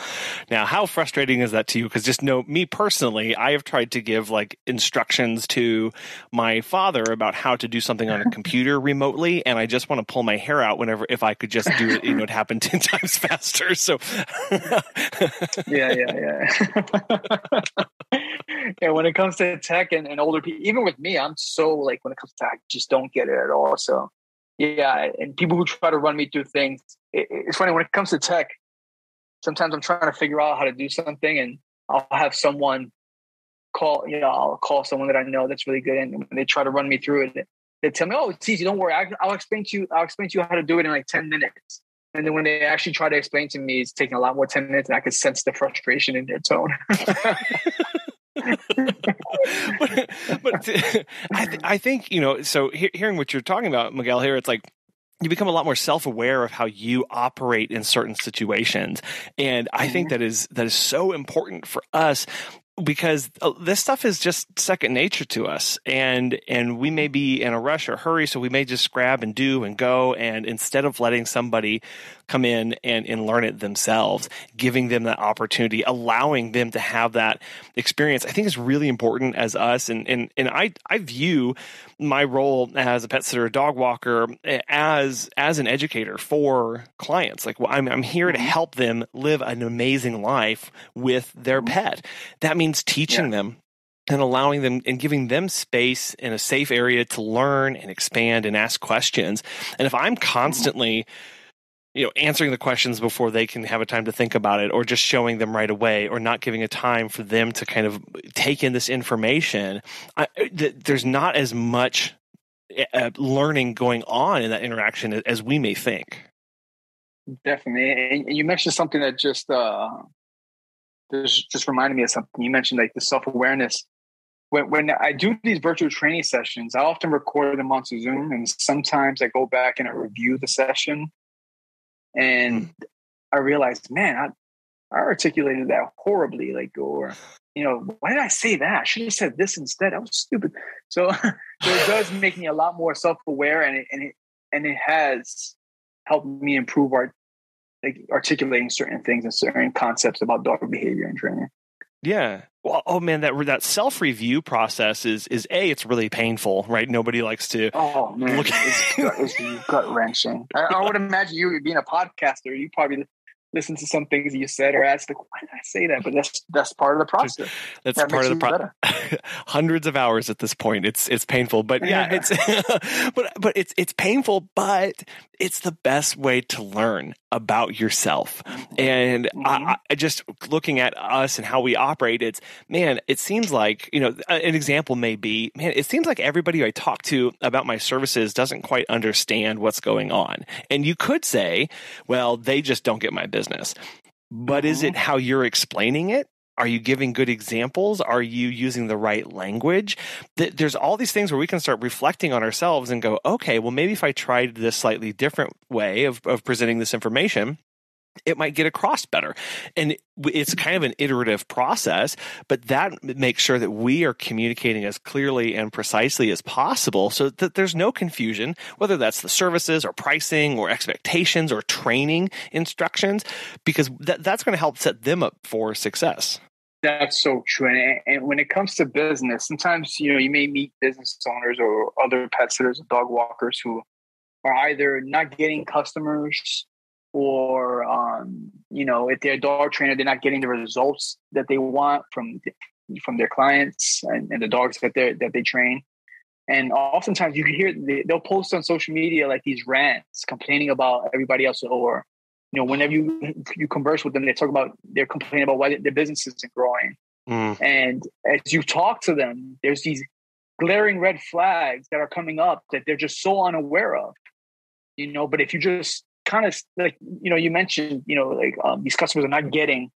Now, how frustrating is that to you? Because just know me personally, I have tried to give like instructions to my father about how to do something on a computer remotely, and I just want to pull my hair out whenever if I could just do it, you know, it happened ten times faster. So, yeah, yeah, yeah. yeah, when it comes to tech and, and older people, even with me, I'm so like when it comes to tech, just don't get it at all. So, yeah, and people who try to run me through things, it, it's funny when it comes to tech sometimes I'm trying to figure out how to do something and I'll have someone call, you know, I'll call someone that I know that's really good. And they try to run me through it, they tell me, oh, it's easy. Don't worry. I, will explain to you. I'll explain to you how to do it in like 10 minutes. And then when they actually try to explain to me, it's taking a lot more 10 minutes and I could sense the frustration in their tone. but, but I, th- I think, you know, so he- hearing what you're talking about, Miguel, here, it's like, you become a lot more self-aware of how you operate in certain situations and i think mm-hmm. that is that is so important for us because uh, this stuff is just second nature to us. And and we may be in a rush or hurry so we may just grab and do and go. And instead of letting somebody come in and, and learn it themselves giving them that opportunity allowing them to have that experience i think is really important as us. And and, and i i view my role as a pet sitter a dog walker as as an educator for clients. Like well, I'm, I'm here to mm-hmm. help them live an amazing life with their mm-hmm. pet. That means teaching yeah. them and allowing them and giving them space in a safe area to learn and expand and ask questions. And if I'm constantly you know answering the questions before they can have a time to think about it or just showing them right away or not giving a time for them to kind of take in this information I, th- there's not as much uh, learning going on in that interaction as we may think definitely and you mentioned something that just uh this just reminded me of something you mentioned, like the self awareness. When, when I do these virtual training sessions, I often record them onto Zoom, and sometimes I go back and I review the session, and mm. I realized, man, I, I articulated that horribly, like, or you know, why did I say that? I should have said this instead. I was stupid. So, so it does make me a lot more self aware, and it, and it and it has helped me improve our like articulating certain things and certain concepts about dog behavior and training. Yeah. Well, oh man, that that self review process is is a it's really painful, right? Nobody likes to. Oh man, look it's, it's gut wrenching. I, I, would imagine you being a podcaster, you probably listen to some things you said or ask, like, why did I say that? But that's that's part of the process. That's that part of the process. Hundreds of hours at this point. It's it's painful, but yeah, yeah. it's but but it's it's painful, but it's the best way to learn about yourself. And mm-hmm. I, I, just looking at us and how we operate, it's man, it seems like you know an example may be man, it seems like everybody I talk to about my services doesn't quite understand what's going on. And you could say, well, they just don't get my business. But mm-hmm. is it how you're explaining it? Are you giving good examples? Are you using the right language? There's all these things where we can start reflecting on ourselves and go, okay, well, maybe if I tried this slightly different way of, of presenting this information, it might get across better. And it's kind of an iterative process, but that makes sure that we are communicating as clearly and precisely as possible so that there's no confusion, whether that's the services or pricing or expectations or training instructions, because that, that's going to help set them up for success. That's so true. And, and, when it comes to business, sometimes, you know, you may meet business owners or other pet sitters dog walkers who are either not getting customers or um, you know if they're a dog trainer they're not getting the results that they want from from their clients and, and the dogs that they that they train and oftentimes you can hear they, they'll post on social media like these rants complaining about everybody else or you know whenever you you converse with them they talk about they're complaining about why their business isn't growing mm. and as you talk to them there's these glaring red flags that are coming up that they're just so unaware of you know but if you just kind of like you know you mentioned you know like um, these customers are not getting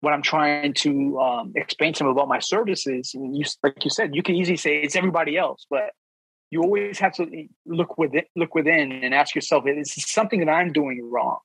what I'm trying to um, explain to them about my services. And you, like you said, you can easily say it's everybody else, but you always have to look within, look within, and ask yourself: Is this something that I'm doing wrong?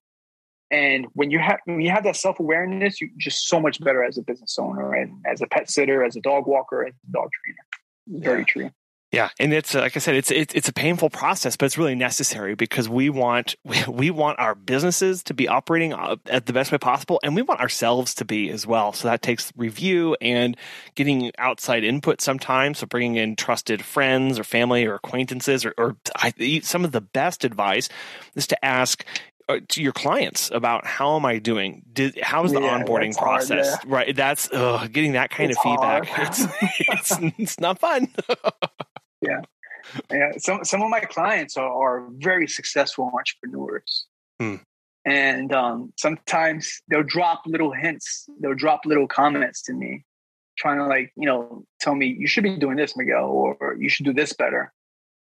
And when you have when you have that self awareness, you're just so much better as a business owner and as a pet sitter, as a dog walker, as a dog trainer. Very yeah. true. Yeah, and it's like I said, it's, it's it's a painful process, but it's really necessary because we want we, want our businesses to be operating at the best way possible, and we want ourselves to be as well. So that takes review and getting outside input sometimes. So bringing in trusted friends or family or acquaintances, or, or I, some of the best advice is to ask uh, to your clients about how am I doing? Did how's the yeah, onboarding process? Hard, yeah. Right, that's ugh, getting that kind it's of feedback. It's, it's it's not fun. yeah. Yeah. Some some of my clients are, are very successful entrepreneurs. Hmm. And um, sometimes they'll drop little hints, they'll drop little comments to me, trying to like, you know, tell me you should be doing this, Miguel, or you should do this better.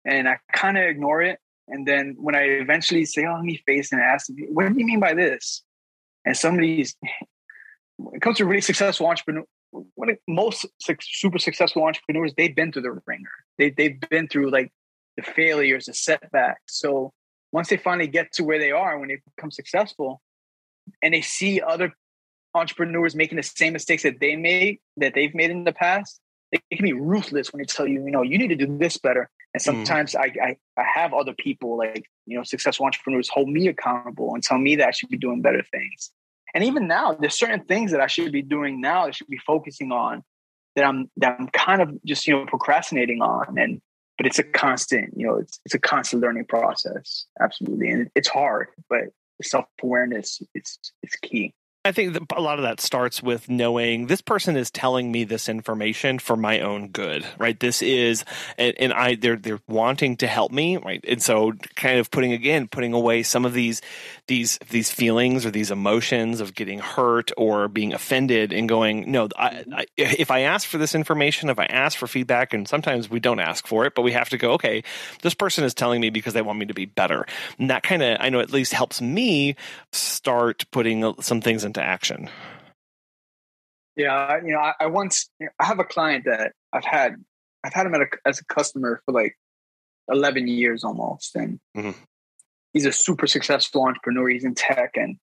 And I kind of ignore it. And then when I eventually say, Oh, let me face and ask, what do you mean by this? And some of these, it comes to really successful entrepreneur, when it, most super successful entrepreneurs, they've been through the ringer. They they've been through like the failures, the setbacks. So once they finally get to where they are, when they become successful, and they see other entrepreneurs making the same mistakes that they made, that they've made in the past, they, can be ruthless when they tell you, you know, you need to do this better. And mm. sometimes mm. I, I I have other people like you know successful entrepreneurs hold me accountable and tell me that I should be doing better things. And even now, there's certain things that I should be doing now, I should be focusing on that I'm that I'm kind of just you know procrastinating on. And but it's a constant, you know, it's it's a constant learning process. Absolutely, and it's hard, but self awareness it's it's key. I think a lot of that starts with knowing this person is telling me this information for my own good, right? This is, and, and, I, they're, they're wanting to help me, right? And so kind of putting, again, putting away some of these, these, these feelings or these emotions of getting hurt or being offended and going, no, I, I, if I ask for this information, if I ask for feedback, and sometimes we don't ask for it, but we have to go, okay, this person is telling me because they want me to be better. And that kind of, I know at least helps me start putting some things in into action? Yeah, you know, I, I once I have a client that I've had I've had him a, as a customer for like eleven years almost, and mm-hmm. he's a super successful entrepreneur. He's in tech, and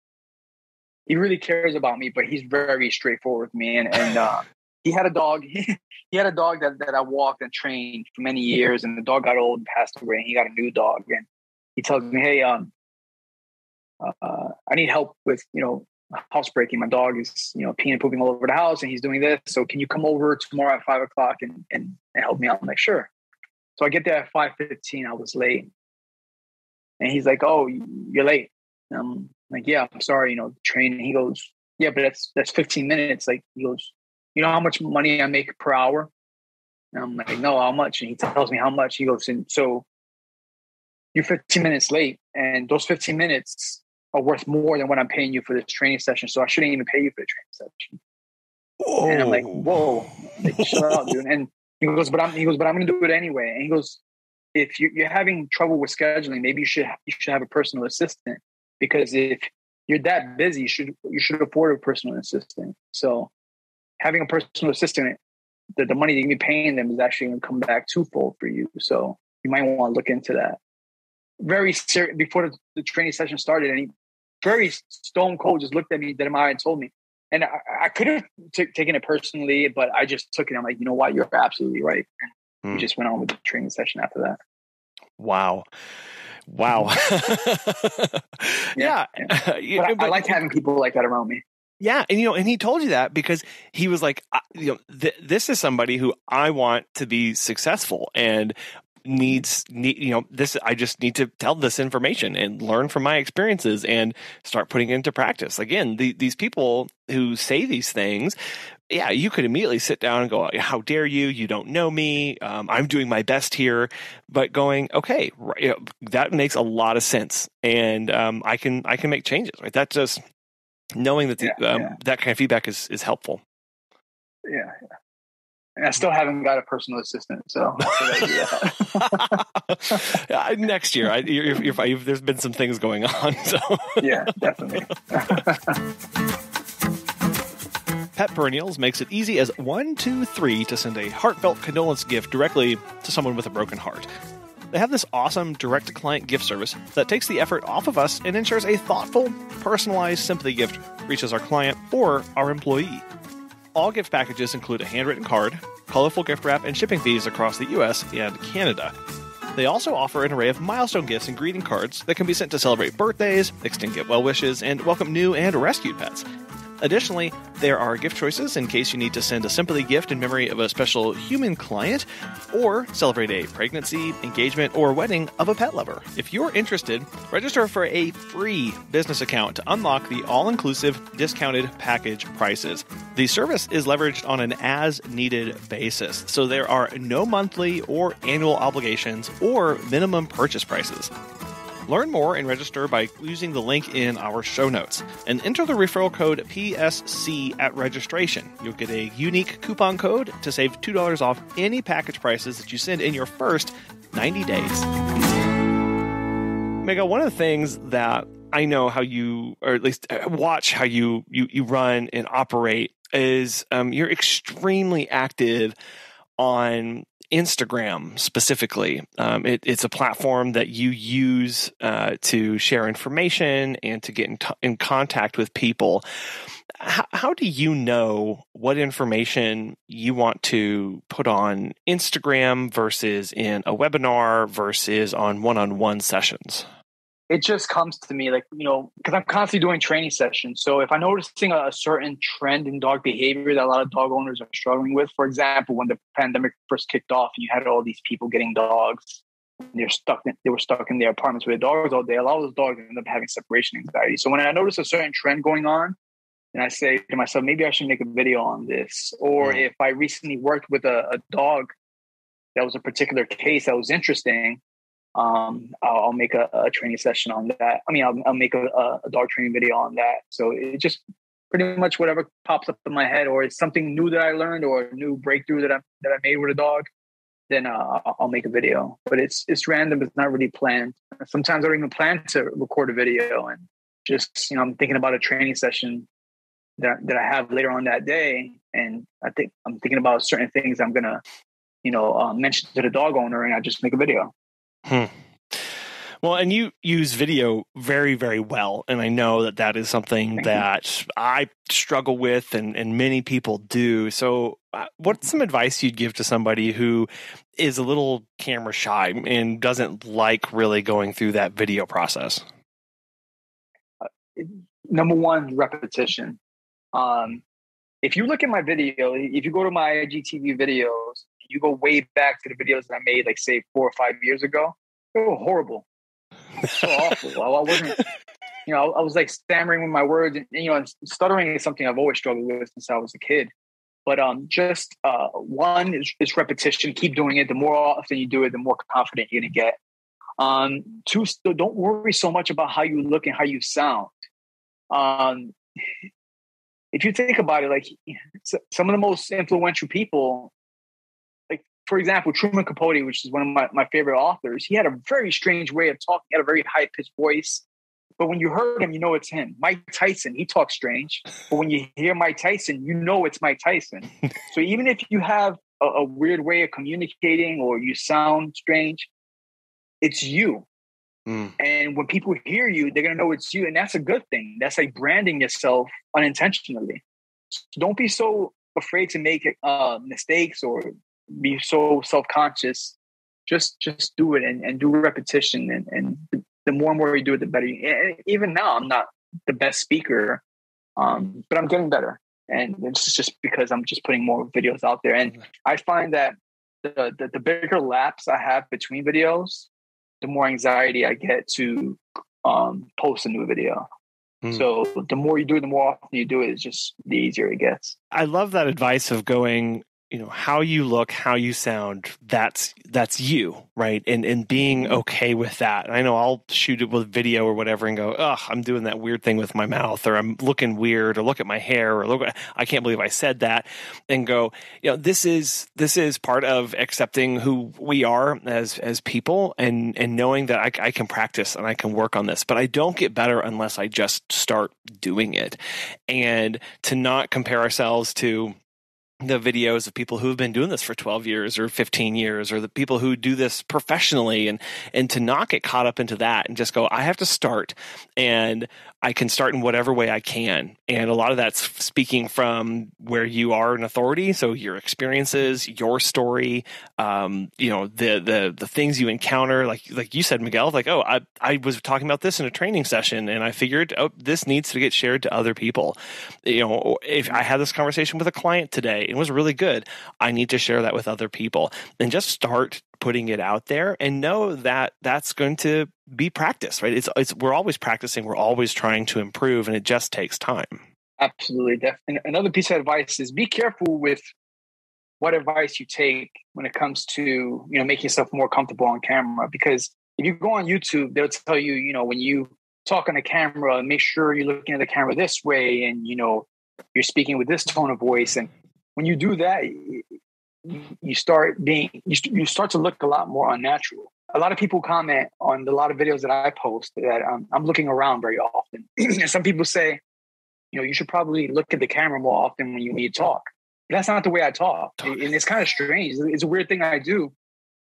he really cares about me. But he's very straightforward with me, and and uh, he had a dog. He, he had a dog that that I walked and trained for many years, and the dog got old and passed away. And he got a new dog, and he tells me, "Hey, um, uh, I need help with you know housebreaking. My dog is, you know, peeing and pooping all over the house and he's doing this. So can you come over tomorrow at five o'clock and, and, and help me out? I'm like, sure. So I get there at 5.15. I was late. And he's like, oh, you're late. And I'm like, yeah, I'm sorry, you know, train. And he goes, yeah, but that's, that's 15 minutes. Like he goes, you know how much money I make per hour? And I'm like, no, how much? And he tells me how much. He goes, and so you're 15 minutes late. And those 15 minutes are worth more than what I'm paying you for this training session. So I shouldn't even pay you for the training session. Whoa. And I'm like, whoa, like, shut up, dude. And he goes, but I'm he goes, but I'm gonna do it anyway. And he goes, if you, you're having trouble with scheduling, maybe you should you should have a personal assistant because if you're that busy, you should you should afford a personal assistant. So having a personal assistant, the, the money you're paying them is actually going to come back twofold for you. So you might want to look into that. Very serious before the, the, training session started, and he very stone cold, just looked at me my eye and told me. And I, I could have t- taken it personally, but I just took it. I'm like, you know what? You're absolutely right. And Hmm. we just went on with the training session after that. Wow. Wow. yeah. But I, I like having people like that around me. Yeah, and you know, and he told you that because he was like, I, you know, th- this is somebody who I want to be successful and needs need you know this i just need to tell this information and learn from my experiences and start putting it into practice again the, these people who say these things yeah you could immediately sit down and go how dare you you don't know me um, i'm doing my best here but going okay right, you know, that makes a lot of sense and um, i can i can make changes right that just knowing that the, Yeah, um, yeah. that kind of feedback is is helpful Yeah. yeah. And I still haven't got a personal assistant. So next year, I, you're, you're, you're. There's been some things going on. So, yeah, definitely. Pet Perennials makes it easy as one, two, three to send a heartfelt condolence gift directly to someone with a broken heart. They have this awesome direct to client gift service that takes the effort off of us and ensures a thoughtful, personalized sympathy gift reaches our client or our employee. All gift packages include a handwritten card, colorful gift wrap, and shipping fees across the US and Canada. They also offer an array of milestone gifts and greeting cards that can be sent to celebrate birthdays, extend get well wishes, and welcome new and rescued pets. Additionally, there are gift choices in case you need to send a sympathy gift in memory of a special human client or celebrate a pregnancy, engagement, or wedding of a pet lover. If you're interested, register for a free business account to unlock the all inclusive discounted package prices. The service is leveraged on an as needed basis, so there are no monthly or annual obligations or minimum purchase prices. Learn more and register by using the link in our show notes and enter the referral code PSC at registration. You'll get a unique coupon code to save $2 off any package prices that you send in your first 90 days. Miguel, one of the things that I know how you, or at least uh, watch how you you, you run and operate, is um, you're extremely active on Instagram specifically. Um, it, it's a platform that you use uh, to share information and to get in, t- in contact with people. How, how do you know what information you want to put on Instagram versus in a webinar versus on one on one sessions? It just comes to me like you know because i'm constantly doing training sessions. So if i'm noticing a, a certain trend in dog behavior that a lot of dog owners are struggling with for example when the pandemic first kicked off and you had all these people getting dogs they're stuck in, they were stuck in their apartments with their dogs all day a lot of those dogs end up having separation anxiety. So when i notice a certain trend going on and i say to myself maybe i should make a video on this. Or Mm. if i recently worked with a, a dog that was a particular case that was interesting um, I'll, I'll make a, a training session on that. I mean, I'll, I'll make a, a dog training video on that. So it just pretty much whatever pops up in my head, or it's something new that I learned, or a new breakthrough that I that I made with a dog. Then uh, I'll- make a video. But it's it's random. It's not really planned. Sometimes I don't even plan to record a video, and just you know, I'm thinking about a training session that that I have later on that day, and I think I'm thinking about certain things I'm gonna, you know, uh, mention to the dog owner, and I just make a video. Hmm. Well, and you use video very, very well. And I know that that is something that I struggle with and, and many people do. So, uh, what's some advice you'd give to somebody who is a little camera shy and doesn't like really going through that video process? number one repetition um if you look at my video if you go to my igtv videos you go way back to the videos that i made like say four or five years ago they were horrible. So awful. I, wasn't you know I, was like stammering with my words and you know and stuttering is something i've always struggled with since i was a kid. But um just uh one is, is repetition. Keep doing it. The more often you do it the more confident you're gonna get. Um two still don't worry so much about how you look and how you sound. Um, if you think about it, like some of the most influential people, for example, Truman Capote, which is one of my, my favorite authors, he had a very strange way of talking. He had a very high pitched voice. But when you heard him, you know it's him. Mike Tyson, he talks strange. But when you hear Mike Tyson, you know it's Mike Tyson. so even if you have a, a weird way of communicating or you sound strange, it's you. Mm. And when people hear you, they're gonna know it's you, and that's a good thing. That's like branding yourself unintentionally. So don't be so afraid to make uh, mistakes or be so self conscious. Just just do it and, and do repetition, and, and the more and more you do it, the better. And even now, I'm not the best speaker, um, but I'm getting better. And this is just because I'm just putting more videos out there. And I find that the, the, the bigger laps I have between videos, the more anxiety I get to um, post a new video. Mm. So the more you do it, the more often you do it, it's just the easier it gets. I love that advice of going you know how you look how you sound that's that's you right? And and being mm-hmm. okay with that. And i know i'll shoot it with video or whatever and go ugh i'm doing that weird thing with my mouth or i'm looking weird or look at my hair or look i can't believe i said that and go you know this is this is part of accepting who we are as as people and and knowing that I, I can practice and i can work on this but i don't get better unless i just start doing it. And to not compare ourselves to the videos of people who've been doing this for 12 years or 15 years or the people who do this professionally and and to not get caught up into that and just go I have to start and I can start in whatever way I can. And a lot of that's speaking from where you are an authority. So your experiences your story um, you know the the the things you encounter. Like like you said Miguel like oh I I was talking about this in a training session and I figured oh this needs to get shared to other people. You know if I had this conversation with a client today it was really good. I need to share that with other people and just start putting it out there and know that that's going to be practice, right? It's, it's we're always practicing, we're always trying to improve, and it just takes time. Absolutely. And another piece of advice is be careful with what advice you take when it comes to you know making yourself more comfortable on camera because if you go on youtube they'll tell you you know when you talk on the camera make sure you're looking at the camera this way and you know you're speaking with this tone of voice and when you do that, you start being you, you start to look a lot more unnatural. A lot of people comment on a lot of videos that I post that um, I'm looking around very often. And some people say, you know, you should probably look at the camera more often when you need to talk. But that's not the way I talk, and it's kind of strange. It's a weird thing I do.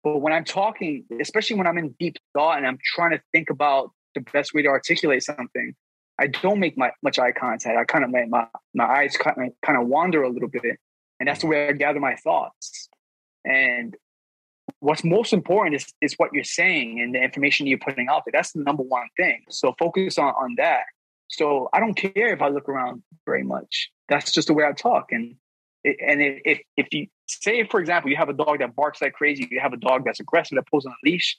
But when I'm talking, especially when I'm in deep thought and I'm trying to think about the best way to articulate something, I don't make my, much eye contact. I kind of my my eyes kind of, kind of wander a little bit, and that's the way I gather my thoughts. And what's most important is, is what you're saying and the information you're putting out there. That's the number one thing. So focus on, on that. So I don't care if I look around very much. That's just the way I talk. And and if if you say, for example, you have a dog that barks like crazy, you have a dog that's aggressive that pulls on a leash,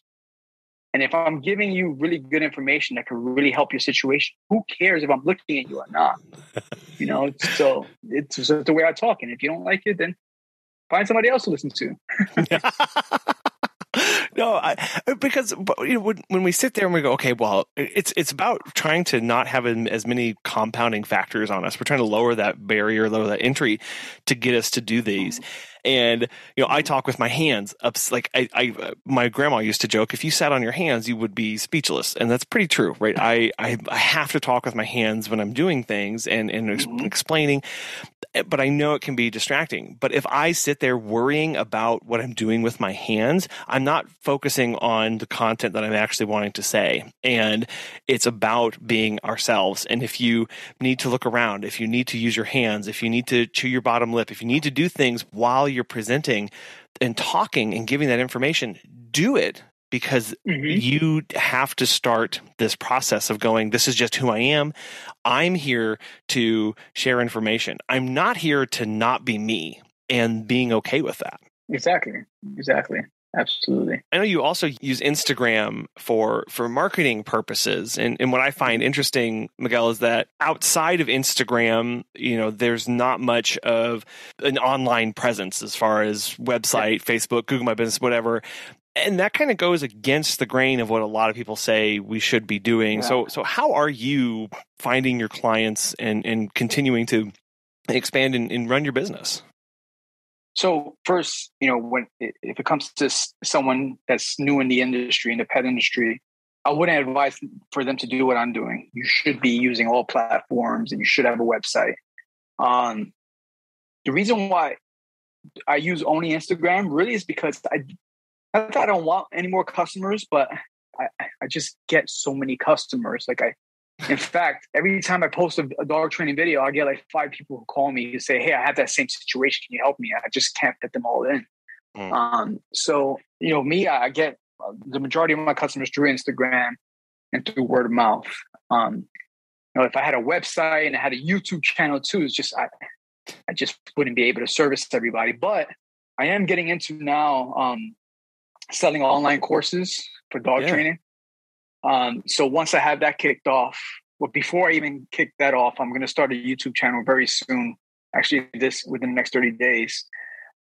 and if I'm giving you really good information that can really help your situation, who cares if I'm looking at you or not? you know, so it's just the way I talk. And if you don't like it, then find somebody else to listen to. no, I, because you know when, when we sit there and we go, okay, well, it's it's about trying to not have as many compounding factors on us. We're trying to lower that barrier, lower that entry, to get us to do these. Mm-hmm. And you know, I talk with my hands up. Like I, I, my grandma used to joke, if you sat on your hands, you would be speechless, and that's pretty true, right? I, I, I have to talk with my hands when I'm doing things and and mm-hmm. explaining, eh, but I know it can be distracting. But if I sit there worrying about what I'm doing with my hands, I'm not focusing on the content that I'm actually wanting to say, and it's about being ourselves. And if you need to look around, if you need to use your hands, if you need to chew your bottom lip, if you need to do things while you're presenting and talking and giving that information, do it because mm-hmm. you have to start this process of going, this is just who I am. I'm here to share information. I'm not here to not be me and being okay with that. Exactly. Exactly. Absolutely. I know you also use Instagram for for marketing purposes. And and what I find interesting, Miguel, is that outside of Instagram, you know, there's not much of an online presence as far as website, yeah. Facebook, Google My Business, whatever. And that kind of goes against the grain of what a lot of people say we should be doing. Yeah. So so how are you finding your clients and, and continuing to expand and, and run your business? So first, you know, when if it comes to someone that's new in the industry, in the pet industry, I wouldn't advise for them to do what I'm doing. You should be using all platforms, and you should have a website. Um, the reason why I use only Instagram really is because I, I don't want any more customers, but I, I just get so many customers. Like I, in fact, every time I post a, a, dog training video, I get like five people who call me to say, "Hey, I have that same situation. Can you help me?" I just can't fit them all in. Mm. Um, so you know, me, I get uh, the majority of my customers through Instagram and through word of mouth. Um, you know, if I had a website and I had a YouTube channel too, it's just I, I just wouldn't be able to service everybody. But I am getting into now um, selling online courses for dog yeah. training. Um, so once I have that kicked off, well, before I even kick that off, I'm going to start a YouTube channel very soon. Actually, this within the next 30 days.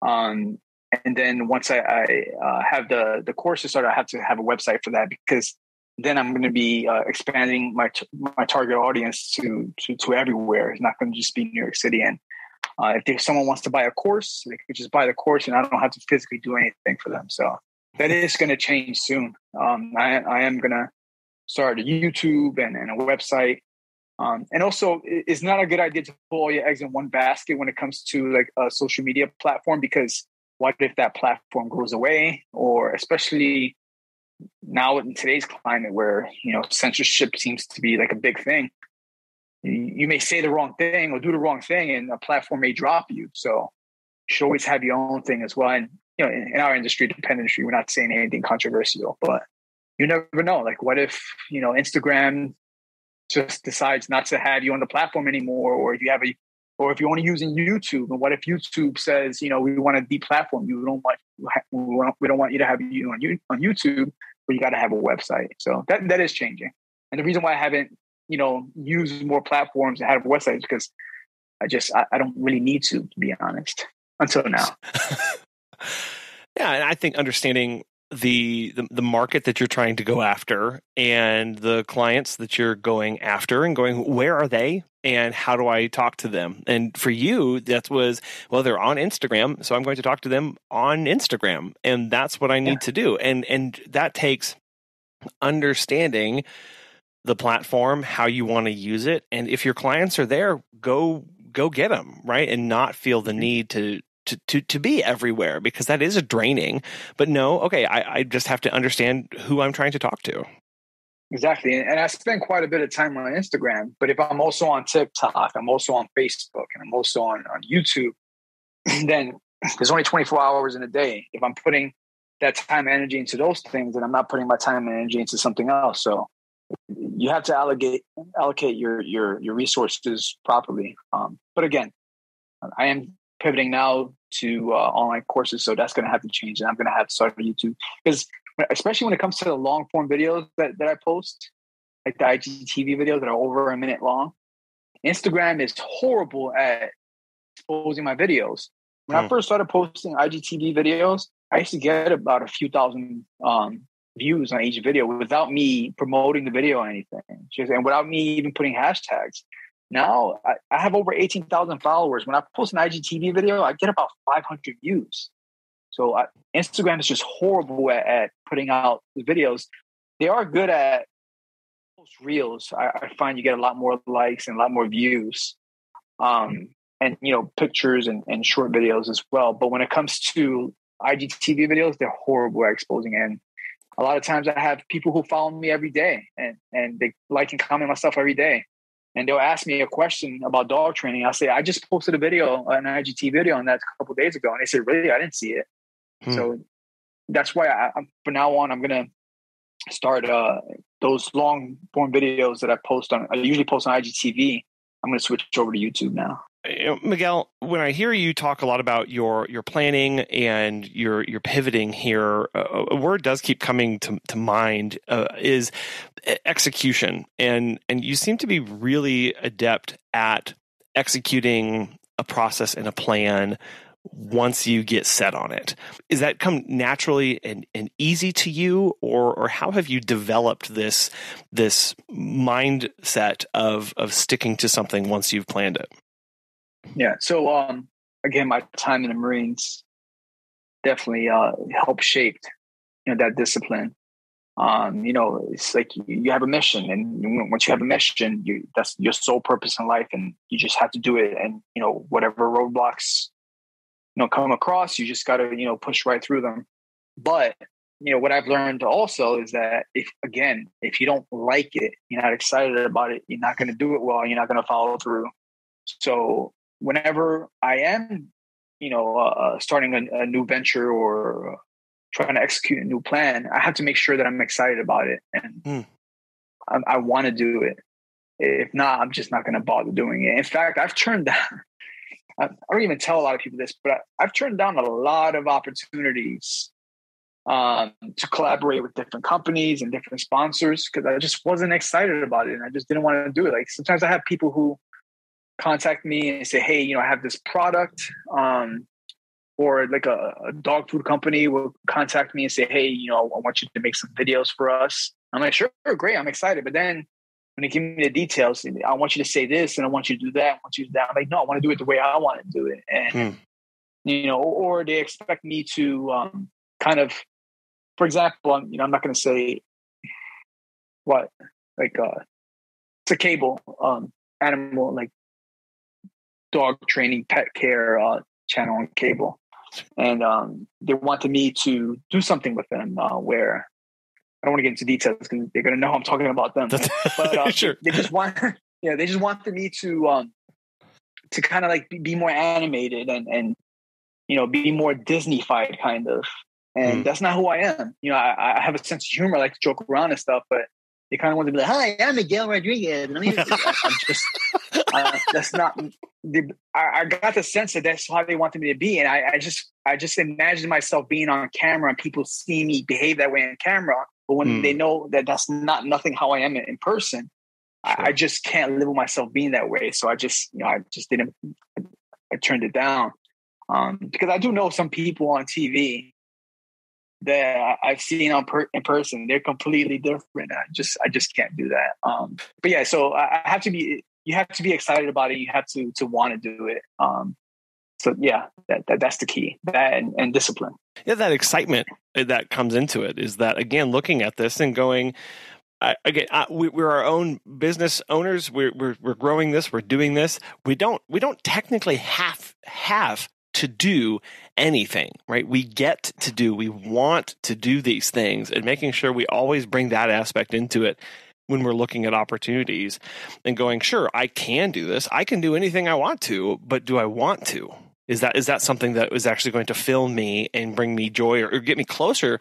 Um, and then once I, I uh, have the the courses started, I have to have a website for that because then I'm going to be uh, expanding my my target audience to to, to everywhere. It's not going to just be New York City. And uh, if someone wants to buy a course, they could just buy the course, and I don't have to physically do anything for them. So that is going to change soon. Um, I, I am going to start a YouTube and, and a website. Um, and also, it's not a good idea to put all your eggs in one basket when it comes to like a social media platform because what if that platform goes away, or especially now in today's climate where you know censorship seems to be like a big thing you may say the wrong thing or do the wrong thing and a platform may drop you. So you should always have your own thing as well. And you know in, in our industry dependent industry we're not saying anything controversial but you never know like what if you know instagram just decides not to have you on the platform anymore or if you have a or if you're only using YouTube, and what if YouTube says, you know, we want to deplatform you? We don't want we don't want you to have you on you on YouTube, but you got to have a website. So that that is changing. And the reason why I haven't, you know, used more platforms and have a website is because I just I, I don't really need to, to be honest, until now. yeah, and I think understanding the, the, the market that you're trying to go after and the clients that you're going after and going where are they and how do I talk to them? And for you, that was well, they're on Instagram, so I'm going to talk to them on Instagram, and that's what I need yeah. to do. And and that takes understanding the platform, how you want to use it, and if your clients are there, go go get them right, and not feel the mm-hmm. need to to, to, to be everywhere because that is a draining. But no, okay, I, I just have to understand who I'm trying to talk to. Exactly. And I spend quite a bit of time on Instagram, but if I'm also on TikTok, I'm also on Facebook, and I'm also on, on YouTube, then there's only 24 hours in a day. If I'm putting that time and energy into those things, then I'm not putting my time and energy into something else. So you have to allocate allocate your your your resources properly. Um, but again, I am pivoting now to uh, online courses, so that's going to have to change, and I'm going to have to start on YouTube because, especially when it comes to the long form videos that that I post, like the IGTV videos that are over a minute long, Instagram is horrible at exposing my videos. When hmm. I first started posting IGTV videos, I used to get about a few thousand um, views on each video without me promoting the video or anything, just and without me even putting hashtags. Now I, I have over 18,000 followers. When I post an IGTV video, I get about 500 views. So I, Instagram is just horrible at, at, putting out the videos. They are good at post reels. I, I, find you get a lot more likes and a lot more views, um, and you know pictures and, and short videos as well. But when it comes to IGTV videos, they're horrible at exposing. And a lot of times, I have people who follow me every day and and they like and comment my stuff every day and they'll ask me a question about dog training. I'll say, I just posted a video, an IGT video on that a couple days ago. And they said, really? I didn't see it. Hmm. So that's why I, I'm, from now on, I'm going to start uh, those long form videos that I post on, I usually post on IGTV. I'm going to switch over to YouTube now. Miguel, when I hear you talk a lot about your your planning and your your pivoting here, a word does keep coming to to mind uh, is execution, and and you seem to be really adept at executing a process and a plan once you get set on it. Is that come naturally and, and easy to you, or or how have you developed this this mindset of of sticking to something once you've planned it? Yeah. So um, again, my time in the Marines definitely uh, helped shape you know that discipline. Um, you know, it's like you, have a mission, and once you have a mission, you that's your sole purpose in life, and you just have to do it. And you know, whatever roadblocks you know come across, you just got to you know push right through them. But you know what I've learned also is that if again, if you don't like it, you're not excited about it, you're not going to do it well, you're not going to follow through. So whenever I am, you know, uh, uh, starting a, a, new venture or trying to execute a new plan, I have to make sure that I'm excited about it and mm. I, I want to do it. If not, I'm just not going to bother doing it. In fact, I've turned down. I don't even tell a lot of people this, but I've turned down a lot of opportunities um, to collaborate with different companies and different sponsors because I just wasn't excited about it and I just didn't want to do it. Like sometimes I have people who contact me and say, "Hey, you know, I have this product," um, or like a, a, dog food company will contact me and say, "Hey, you know, I want you to make some videos for us." I'm like, "Sure, great, I'm excited." But then when they give me the details, I want you to say this and I want you to do that. I want you to do that. I'm like, no, I want to do it the way I want to do it. And hmm. you know, or they expect me to um, kind of for example, I'm, you know, I'm not going to say what, like, uh, it's a cable, um, animal, like dog training, pet care, uh, channel on cable. And, um, they wanted me to do something with them, uh, where I don't want to get into details because they're going to know I'm talking about them. but, uh, sure. they just want, yeah, they just wanted me to, um, to kind of like be, more animated and, and, you know, be more Disney-fied kind of and mm. that's not who I am. You know, I, I, have a sense of humor, I like to joke around and stuff, but they kind of want to be like, "Hi, I'm Miguel Rodriguez." I mean, I'm just uh, that's not. The, I, I, got the sense that that's how they wanted me to be, and I, I just I just imagined myself being on camera and people see me behave that way on camera, but when mm. they know that that's not nothing how I am in person, sure. I, I just can't live with myself being that way. So I just you know I just didn't. I turned it down um, because I do know some people on TV that I've seen on per, in person. They're completely different. I just I just can't do that. Um, but yeah, so I have to be. You have to be excited about it. You have to to want to do it. Um, so yeah, that, that that's the key. That and, and discipline. Yeah, that excitement that comes into it is that again looking at this and going. I, again, I, we, are our own business owners. We're, we're we're growing this. We're doing this. We don't we don't technically have have to do anything, right? We get to do, we want to do these things and making sure we always bring that aspect into it when we're looking at opportunities and going, sure, I can do this. I can do anything I want to, but do I want to? Is that is that something that is actually going to fill me and bring me joy or, or get me closer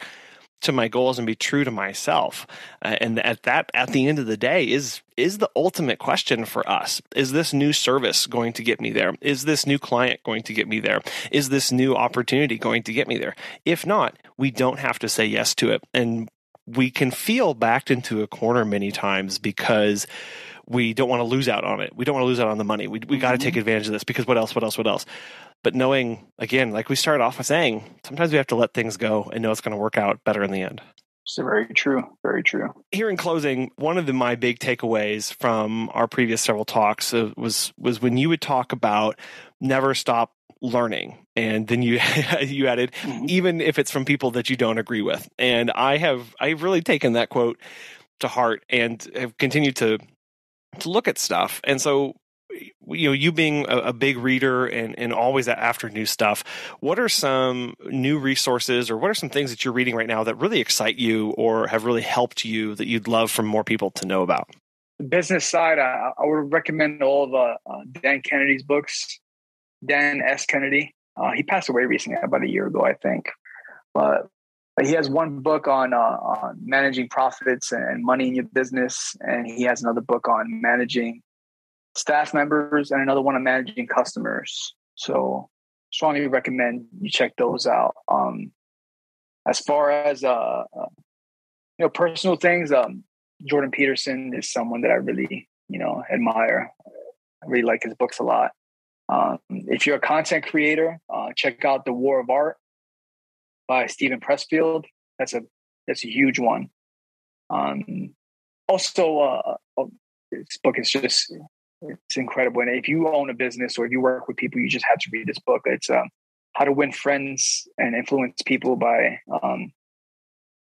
to my goals and be true to myself. Uh, and at that, at the end of the day, is is the ultimate question for us. Is this new service going to get me there? Is this new client going to get me there? Is this new opportunity going to get me there? If not, we don't have to say yes to it. And we can feel backed into a corner many times because we don't want to lose out on it. We don't want to lose out on the money. We, we got to take mm-hmm. advantage of this because what else, what else, what else? But knowing, again, like we started off with saying, sometimes we have to let things go and know it's going to work out better in the end. So very true. Very true. Here in closing, one of the, my big takeaways from our previous several talks was was when you would talk about never stop learning, and then you you added mm-hmm. even if it's from people that you don't agree with. And I have I've really taken that quote to heart and have continued to to look at stuff. And so you know, you being a, a, big reader and, and always after new stuff, what are some new resources or what are some things that you're reading right now that really excite you or have really helped you that you'd love for more people to know about? The business side, I, I would recommend all of uh, uh, Dan Kennedy's books. Dan S. Kennedy. Uh, he passed away recently, about a year ago, I think. But he has one book on uh, on managing profits and money in your business, and he has another book on managing staff members and another one on managing customers. So strongly recommend you check those out. Um, as far as uh, uh, you know, personal things, um, Jordan Peterson is someone that I really you know admire. I really like his books a lot. Um, if you're a content creator, uh, check out The War of Art by Steven Pressfield. That's a that's a huge one. Um, also, uh, uh this book is just it's incredible. And if you own a business or if you work with people, you just have to read this book. It's um, How to Win Friends and Influence People by um,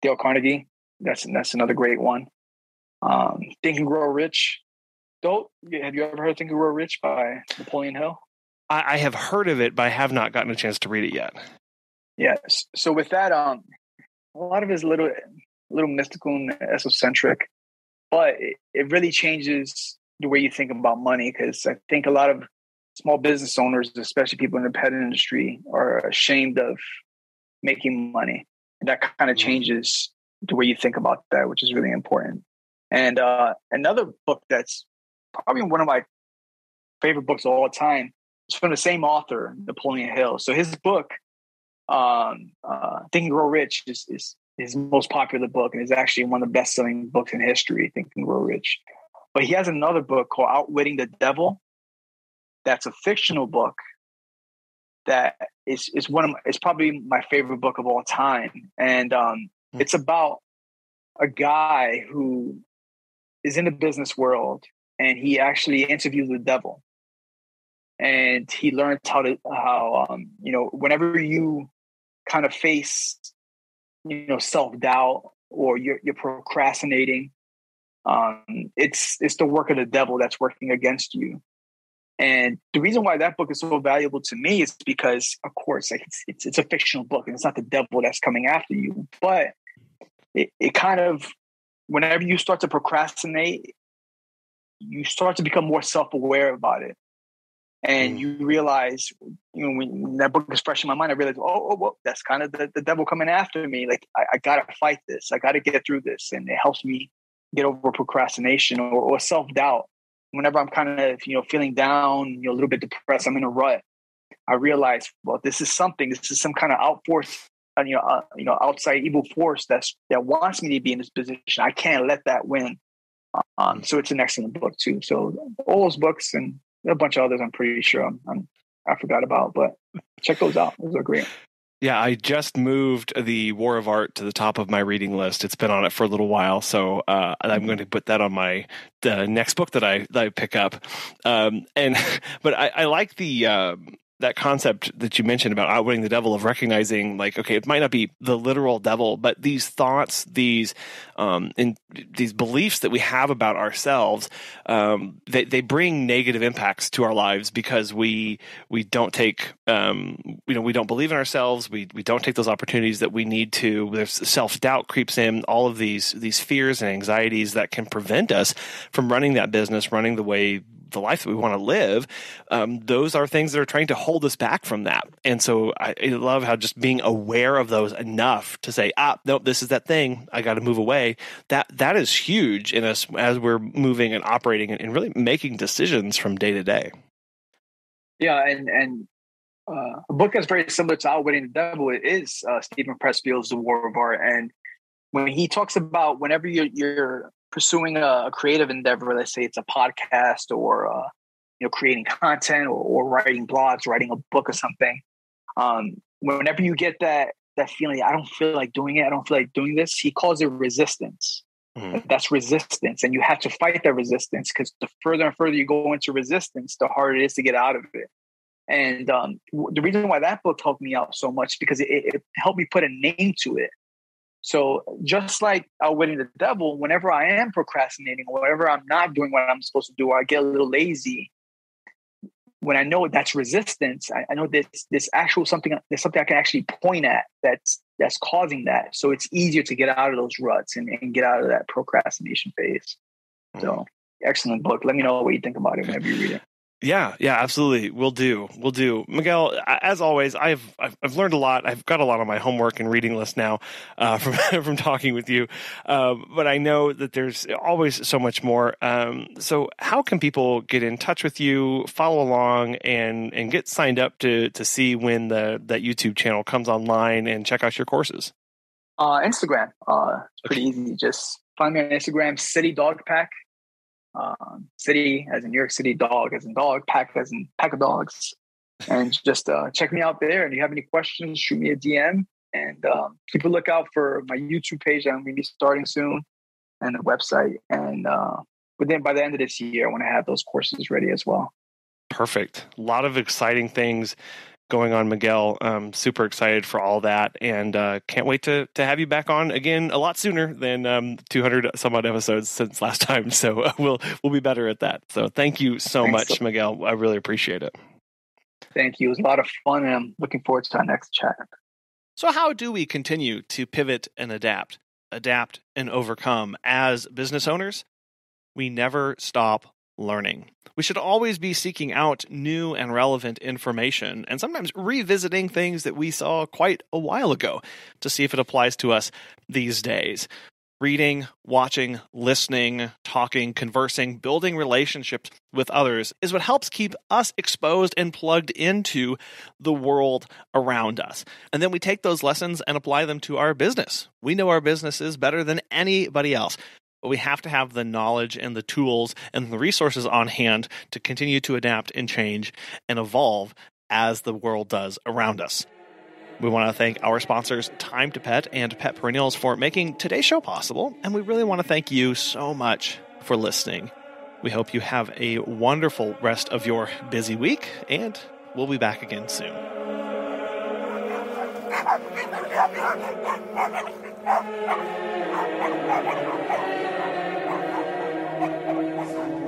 Dale Carnegie. That's that's another great one. Um, Think and Grow Rich. Don't have you ever heard Think and Grow Rich by Napoleon Hill? I, I have heard of it, but I have not gotten a chance to read it yet. Yes. So with that, um, a lot of it is a little, a little mystical and esocentric, but it, it really changes the way you think about money. Because I think a lot of small business owners, especially people in the pet industry, are ashamed of making money. And that kind of mm-hmm. changes the way you think about that, which is really important. And uh, another book that's probably one of my favorite books of all time is from the same author, Napoleon Hill. So his book, um, uh, Think and Grow Rich, is, is his most popular book and is actually one of the best selling books in history, Think and Grow Rich. But he has another book called Outwitting the Devil. That's a fictional book that is is one of my, it's probably my favorite book of all time, and um, mm. it's about a guy who is in the business world and he actually interviews the devil and he learns how to how um, you know whenever you kind of face you know self-doubt or you're, you're procrastinating um, it's it's the work of the devil that's working against you. And the reason why that book is so valuable to me is because of course like it's it's, it's a fictional book and it's not the devil that's coming after you. But it, it kind of whenever you start to procrastinate you start to become more self-aware about it. And mm. you realize you know when that book is fresh in my mind i realize oh, oh well, that's kind of the, the devil coming after me. Like I, I, gotta fight this. I gotta get through this. And it helps me get over procrastination or, or self-doubt whenever i'm kind of you know feeling down you know a little bit depressed i'm in a rut i realize well this is something this is some kind of outforce uh, you know uh, you know outside evil force that's that wants me to be in this position i can't let that win um, so it's an excellent book too. So all those books and a bunch of others, I'm pretty sure I'm, I'm I forgot about, but check those out. Those are great. Yeah, I just moved the War of Art to the top of my reading list. It's been on it for a little while, so uh, I'm going to put that on my the next book that I that I pick up. Um, and but I, I like the um, that concept that you mentioned about outwitting the devil of recognizing like okay it might not be the literal devil but these thoughts these um in these beliefs that we have about ourselves um they, they bring negative impacts to our lives because we we don't take um you know we don't believe in ourselves. We we don't take those opportunities that we need to. There's self-doubt creeps in all of these these fears and anxieties that can prevent us from running that business running the way the life that we want to live, um, those are things that are trying to hold us back from that. And so I, I love how just being aware of those enough to say, ah, nope, this is that thing. I got to move away. That that is huge in us as we're moving and operating and, and really making decisions from day to day. Yeah, and and uh, a book that's very similar to Outwitting the Devil is uh, Steven Pressfield's The War of Art, and when he talks about whenever you're, you're pursuing a, a, creative endeavor, let's say it's a podcast or uh, you know creating content or, or, writing blogs, writing a book or something. Um, whenever you get that that feeling, I don't feel like doing it. I don't feel like doing this. He calls it resistance. Mm. That's resistance, and you have to fight that resistance because the further and further you go into resistance, the harder it is to get out of it. And um, the reason why that book helped me out so much because it, it helped me put a name to it. So just like outwitting the devil, whenever I am procrastinating or whenever I'm not doing what I'm supposed to do, or I get a little lazy, when I know that's resistance, I, I know this this actual something there's something I can actually point at that's that's causing that. So it's easier to get out of those ruts and, and get out of that procrastination phase. So mm-hmm. excellent book. Let me know what you think about it whenever you read it. Yeah, yeah, absolutely. We'll do. We'll do. Miguel, as always, I've I've, I've learned a lot. I've got a lot on my homework and reading list now uh, from from talking with you. Um, but I know that there's always so much more. Um, so, how can people get in touch with you, follow along, and and get signed up to to see when the that YouTube channel comes online and check out your courses? Uh, Instagram. Uh, it's pretty okay. easy. Just find me on Instagram, City Dog Pack um, city as in New York City, dog as in dog, pack as in pack of dogs. And just uh, check me out there. And if you have any questions, shoot me a DM. And um, keep a lookout for my YouTube page that I'm going to be starting soon and the website. And uh, within by the end of this year, I want to have those courses ready as well. Perfect. A lot of exciting things going on, Miguel. Um, super excited for all that, and uh, can't wait to to have you back on again a lot sooner than um, 200 some odd episodes since last time. So uh, we'll we'll be better at that. So thank you so Thanks. much, Miguel. I really appreciate it. Thank you. It was a lot of fun, and I'm looking forward to our next chat. So, how do we continue to pivot and adapt, adapt and overcome as business owners? We never stop learning. We should always be seeking out new and relevant information and sometimes revisiting things that we saw quite a while ago to see if it applies to us these days reading, watching, listening, talking, conversing, building relationships with others is what helps keep us exposed and plugged into the world around us. And then we take those lessons and apply them to our business. We know our businesses better than anybody else. But we have to have the knowledge and the tools and the resources on hand to continue to adapt and change and evolve as the world does around us. We want to thank our sponsors, Time to Pet and Pet Perennials, for making today's show possible. And we really want to thank you so much for listening. We hope you have a wonderful rest of your busy week, and we'll be back again soon. Música